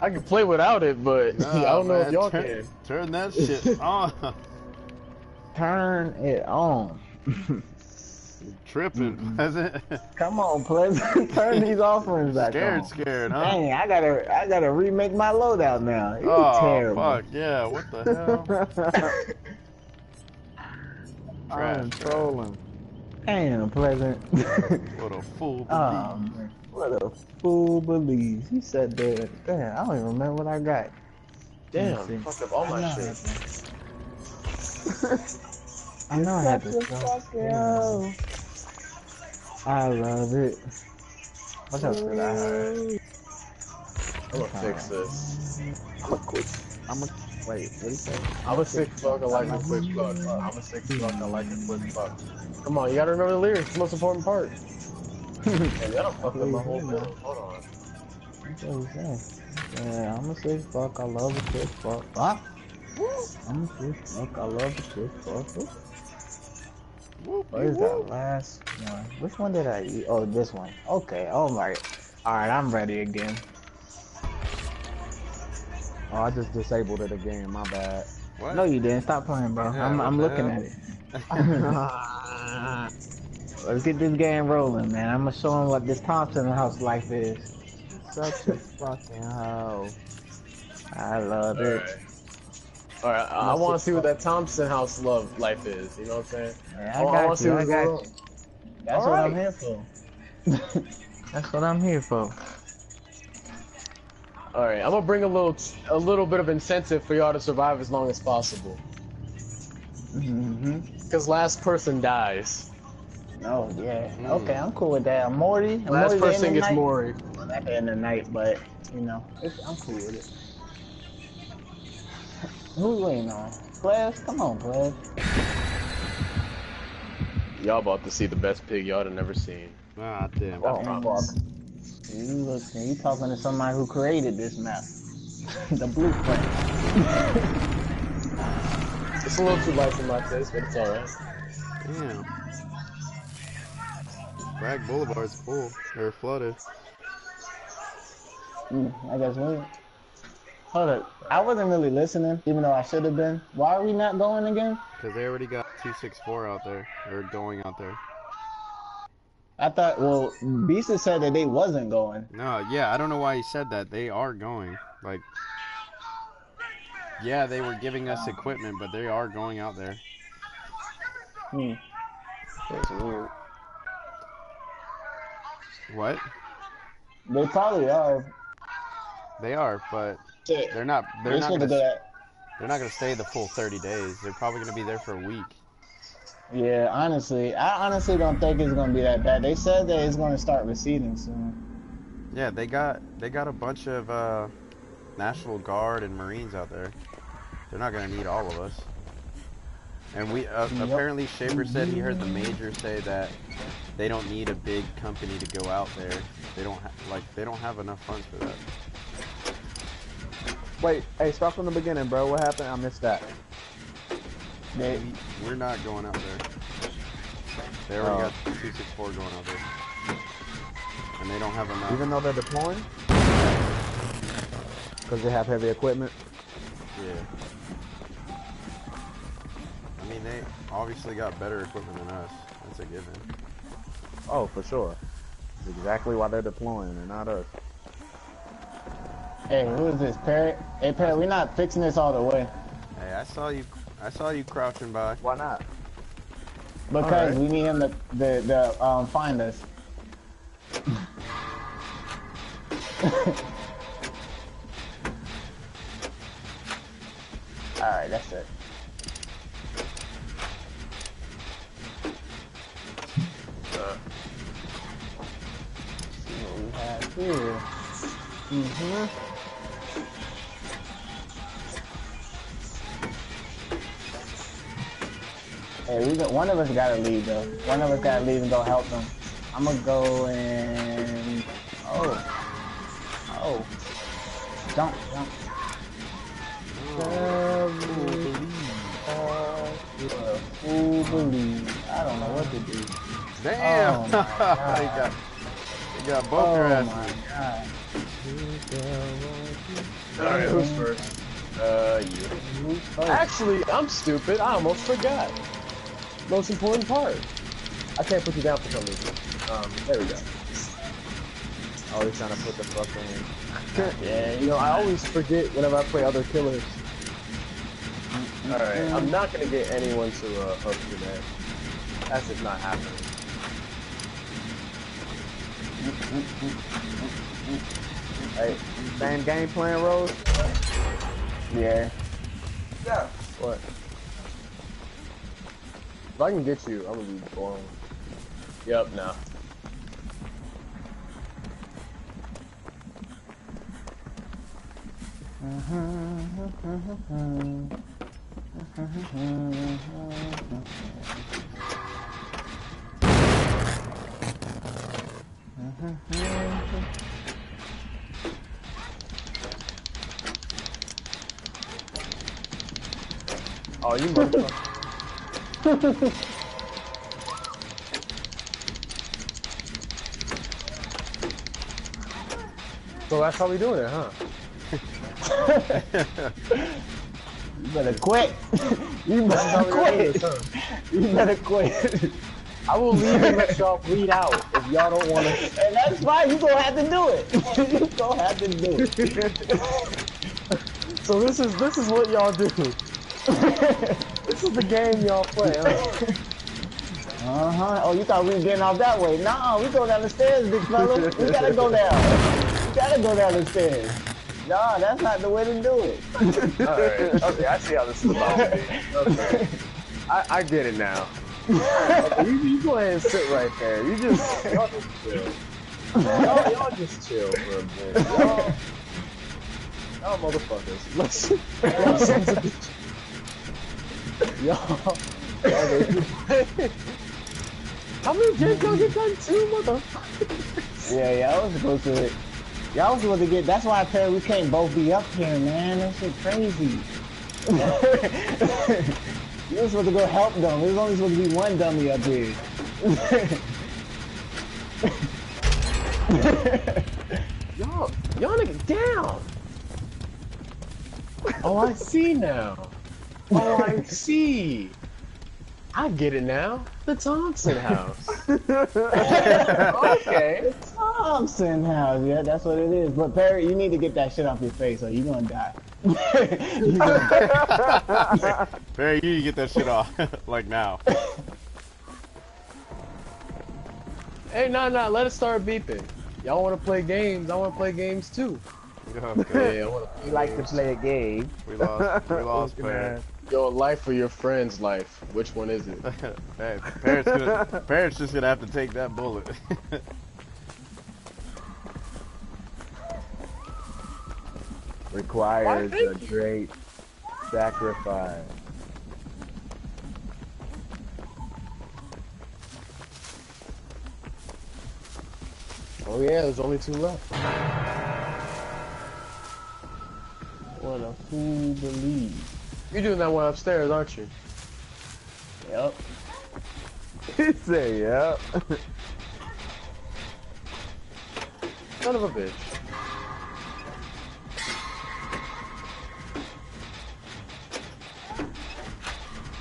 I can play without it, but I don't know if y'all turn, can. Turn that shit on. Turn it on. Tripping, peasant. Come on, Pleasant. Turn these offerings back scared, on. scared, huh? Dang, I gotta, I gotta remake my loadout now. You're oh, terrible. fuck, yeah, what the hell? I Trash, am trash. trolling. Damn, Pleasant. What a fool oh, man. What a fool believes. He said that. Damn, I don't even remember what I got. Damn, Let me see. fucked up all my know I shit. I know I had to go. I love it. What else did I have? I'm gonna fix this. I'm a quick. I'm a wait. What do you say? I'm a sick fuck, I like a quick fuck. I'm a sick fuck, I like a quick fuck. Come on, you gotta remember the lyrics, it's the most important part. Hey, that'll fuck up my whole build. Hold on. What he said. Yeah, I'm a sick fuck. I love a sick fuck. Ah. I'm a sick fuck. I love a sick fuck. What is that last one? Which one did I eat? Oh, this one. Okay. Oh my. All right, I'm ready again. Oh, I just disabled it again. My bad. What? No, you didn't. Stop playing, bro. Yeah, I'm, I'm looking hell? at it. Let's get this game rolling, man. I'm gonna show him what this Thompson House life is. Such a fucking hoe. I love it. Alright, I, I wanna see what that Thompson house love life is, you know what I'm saying? Yeah, I I wanna got see you. I got going you. on. That's what I'm here for. That's what I'm here for. Alright, I'm gonna bring a little a little bit of incentive for y'all to survive as long as possible. Mm-hmm. Cause last person dies. Oh yeah. Mm. Okay, I'm cool with that. I'm Morty. I'm Last Morty person the gets night. Maury. Well, Not the end of the night, but you know, it's, I'm cool with it. Who we waiting on? Players? Come on, players. Y'all about to see the best pig y'all have never seen. Ah, damn. Oh, promise. You listen, you talking to somebody who created this map. the blueprint. It's a little too light for my taste, but it's alright. Damn. Bragg Boulevard's full. Or flooded. Mm, I guess we. Hold up. I wasn't really listening, even though I should have been. Why are we not going again? Because they already got 264 out there. Or going out there. I thought, well, Beast said that they wasn't going. No, yeah, I don't know why he said that. They are going. Like, yeah, they were giving us equipment, but they are going out there. Hmm. That's weird. What? They probably are. They are, but they're not. They're They're not gonna. go. They're not gonna stay the full 30 days. They're probably gonna be there for a week. Yeah, honestly, I honestly don't think it's gonna be that bad. They said that it's gonna start receding soon. Yeah, they got they got a bunch of uh, National Guard and Marines out there. They're not gonna need all of us. And we uh, Yep. apparently Shaper said he heard the major say that they don't need a big company to go out there. They don't ha- like they don't have enough funds for that. Wait, hey, start from the beginning, bro. What happened? I missed that. We're not going out there. They already Oh. got 264 going out there. And they don't have enough. Even though they're deploying? Because they have heavy equipment? Yeah. I mean, they obviously got better equipment than us. That's a given. Oh, for sure. That's exactly why they're deploying and not us. hey, who is this, Parrot? Hey, Parrot, we're not fixing this all the way Hey, I saw you. I saw you crouching by. Why not? because Alright. we need him to, the, the, um, find us. all right, that's it. What here. Mm-hmm. Hey, we got one of us gotta leave though. One of us gotta leave and go help them. I'm gonna go and oh, oh, jump, jump. Fool believe. I don't know what to do. Damn! Oh. Got, you got both your Oh asses. my god. Alright, who's first? Uh, you. Who's? Actually, I'm stupid. I almost forgot. Most important part. I can't put you down for some reason. Um, there we go. Always trying to put the fucking... Yeah, you know, I always forget whenever I play other killers. Alright, I'm not gonna get anyone to uh, hook you, man. That's just not happening. Hey, same game plan, Rose? Yeah. What? If I can get you, I'm gonna be blown. Yep, no. Oh, you motherfucker. so that's how we doing it, huh? You better quit. you better quit. You better quit. I will leave and let y'all bleed out if y'all don't want to. and that's fine. You gonna have to do it. you gonna have to do it. So this is this is what y'all do. this is the game y'all play. Huh? Uh huh. Oh, you thought we were getting off that way? Nah, we go down the stairs, big fella. We gotta go down. We gotta go down the stairs. Nah, that's not the way to do it. All right. Okay, I see how this is about to be. Okay. I, I get it now. You, you go ahead and sit right there. You just y'all just chill. Y'all, y'all just chill for a bit. Y'all, y'all motherfuckers. Listen, y'all sons of bitches. Y'all. y'all How many games y'all get done? Two motherfuckers. Yeah, y'all was supposed to. Y'all was supposed to get. That's why I said we can't both be up here, man. That shit crazy. you were supposed to go help them. There's only supposed to be one dummy up here. Y'all, y'all nigga down. Oh, I see now. Oh, I see. I get it now. The Thompson house. okay. The Thompson House, yeah, that's what it is. But Perry, you need to get that shit off your face, or you gonna you gonna die. Barry, you need to get that shit off. like now. Hey, nah, nah, let it start beeping. Y'all want to play games? I want to play games too. Okay. yeah, I to. Like to play a game. We lost. We lost, man. Your life or your friend's life? Which one is it? hey, parents, gonna, parents just gonna have to take that bullet. Requires a great sacrifice. Oh yeah, there's only two left. What a fool believe. You're doing that one upstairs, aren't you? Yep. He said, yep. Son of a bitch.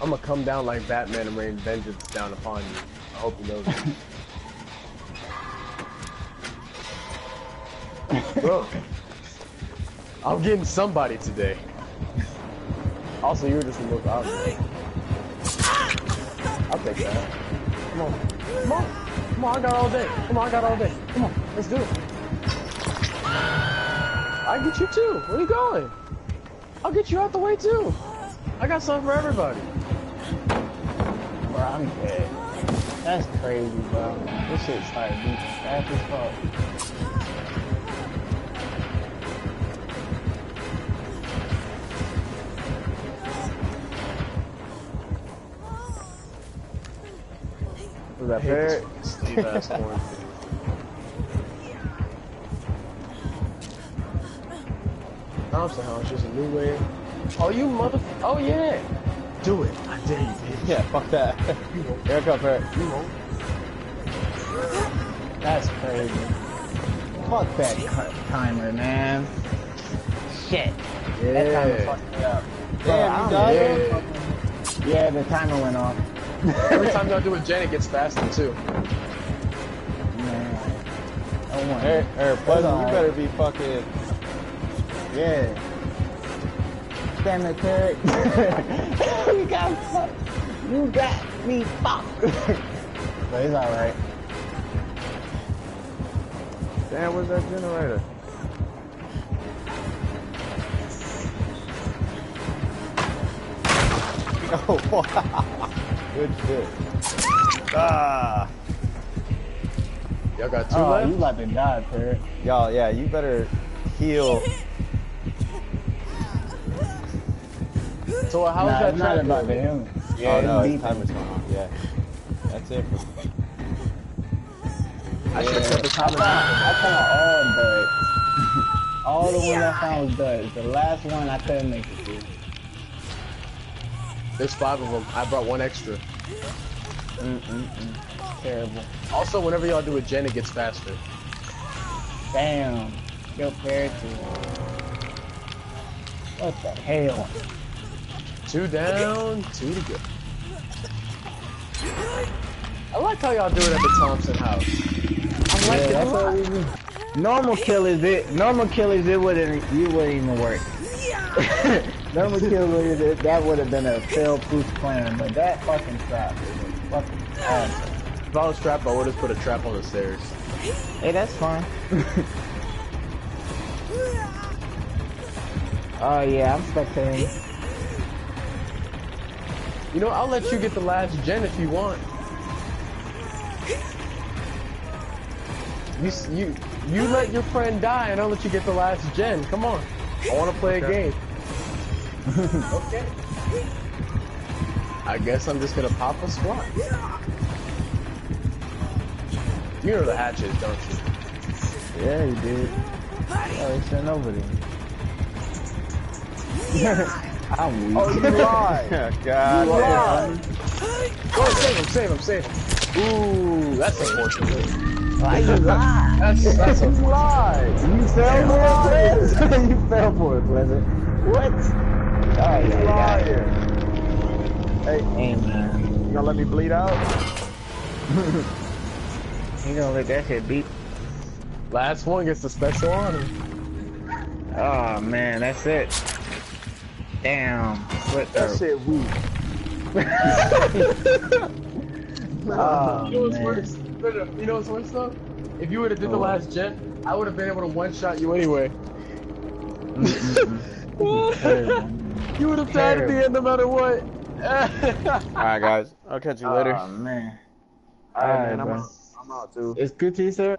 I'm gonna come down like Batman and rain vengeance down upon you. I hope you know that. Bro, I'm getting somebody today. Also, you were just the most obvious. I'll take that. Come on. Come on. Come on, I got all day. Come on, I got all day. Come on, let's do it. I get you too. Where you going? I'll get you out the way too. I got something for everybody. Bro, I'm dead. That's crazy, bro. This shit's started beeping fast as fuck. Was that I hate this fair? Steve ass quarantine. Thompson House, just a new way. Oh, you mother. Oh, yeah. Do it. I dare you, bitch. Yeah, fuck that. Here I come, Parrot. You won't. That's crazy. Fuck that timer, man. Shit. That timer Yeah. fucked me up. Damn, Bro, you died? know. Yeah, the timer went off. Every time y'all do it, Jen, it gets faster too. Man. I want Hey, hey, Pleasant, you alright. better be fucking. Yeah. Damn it, Tarek. you got fucked. You got me fucked. but it's alright. Damn, where's that generator? Oh, wow. Good shit. Ah. Y'all got two Oh, left? you about to die, Tarek. Y'all, yeah, you better heal. So how was Nah, that it's not track about the going? human. Yeah, oh, it's no, his beeping. timer's going off. Yeah. That's it. I should have kept the I timer. found, I found all duds. all the ones I found was duds. The last one I couldn't make it through. There's five of them. I brought one extra. Mm-mm-mm. Terrible. Also, whenever y'all do it, Jen, it gets faster. Damn. Yo, Parrot. What the hell? Two down, two to go. I like how y'all do it at the Thompson house. I like Yeah, it a that's lot. we do. Normal killers, it normal killers, it wouldn't, you wouldn't even work. normal killers, that would have been a fail-proof plan, but that fucking trap is fucking awesome. If I was trapped, I would have put a trap on the stairs. Hey, that's fine. oh yeah, I'm spectating. You know, I'll let you get the last gen if you want. You you you let your friend die, and I'll let you get the last gen. Come on, I want to play a game. okay. I guess I'm just gonna pop a squat. You know the hatches, don't you? Yeah, you did. Oh, he sent over there. I'm weak. Oh, you lied. God. You damn. lied. Go save him, save him, save him. Ooh, that's unfortunate. Why you lie? That's that's You unfortunate. lied. You fell for it, Pleasant. you fell for it, Pleasant. What? Oh, You yeah, lied. yeah. Hey, Hey, man. you gonna let me bleed out? You gonna let that shit beat? Last one gets the special honor. Oh, man, that's it. Damn. Split That throat. shit weak. Oh, ah, You know what's man. worse? No, no, you know what's worse though? If you would have did the Oh. last gen, I would have been able to one shot you anyway. You would have died at the end no matter what. Alright, guys. I'll catch you ah, later. Oh man. Alright, Alright, man, I'm out. I'm out too. It's good to you, sir.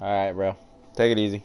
Alright, bro. Take it easy.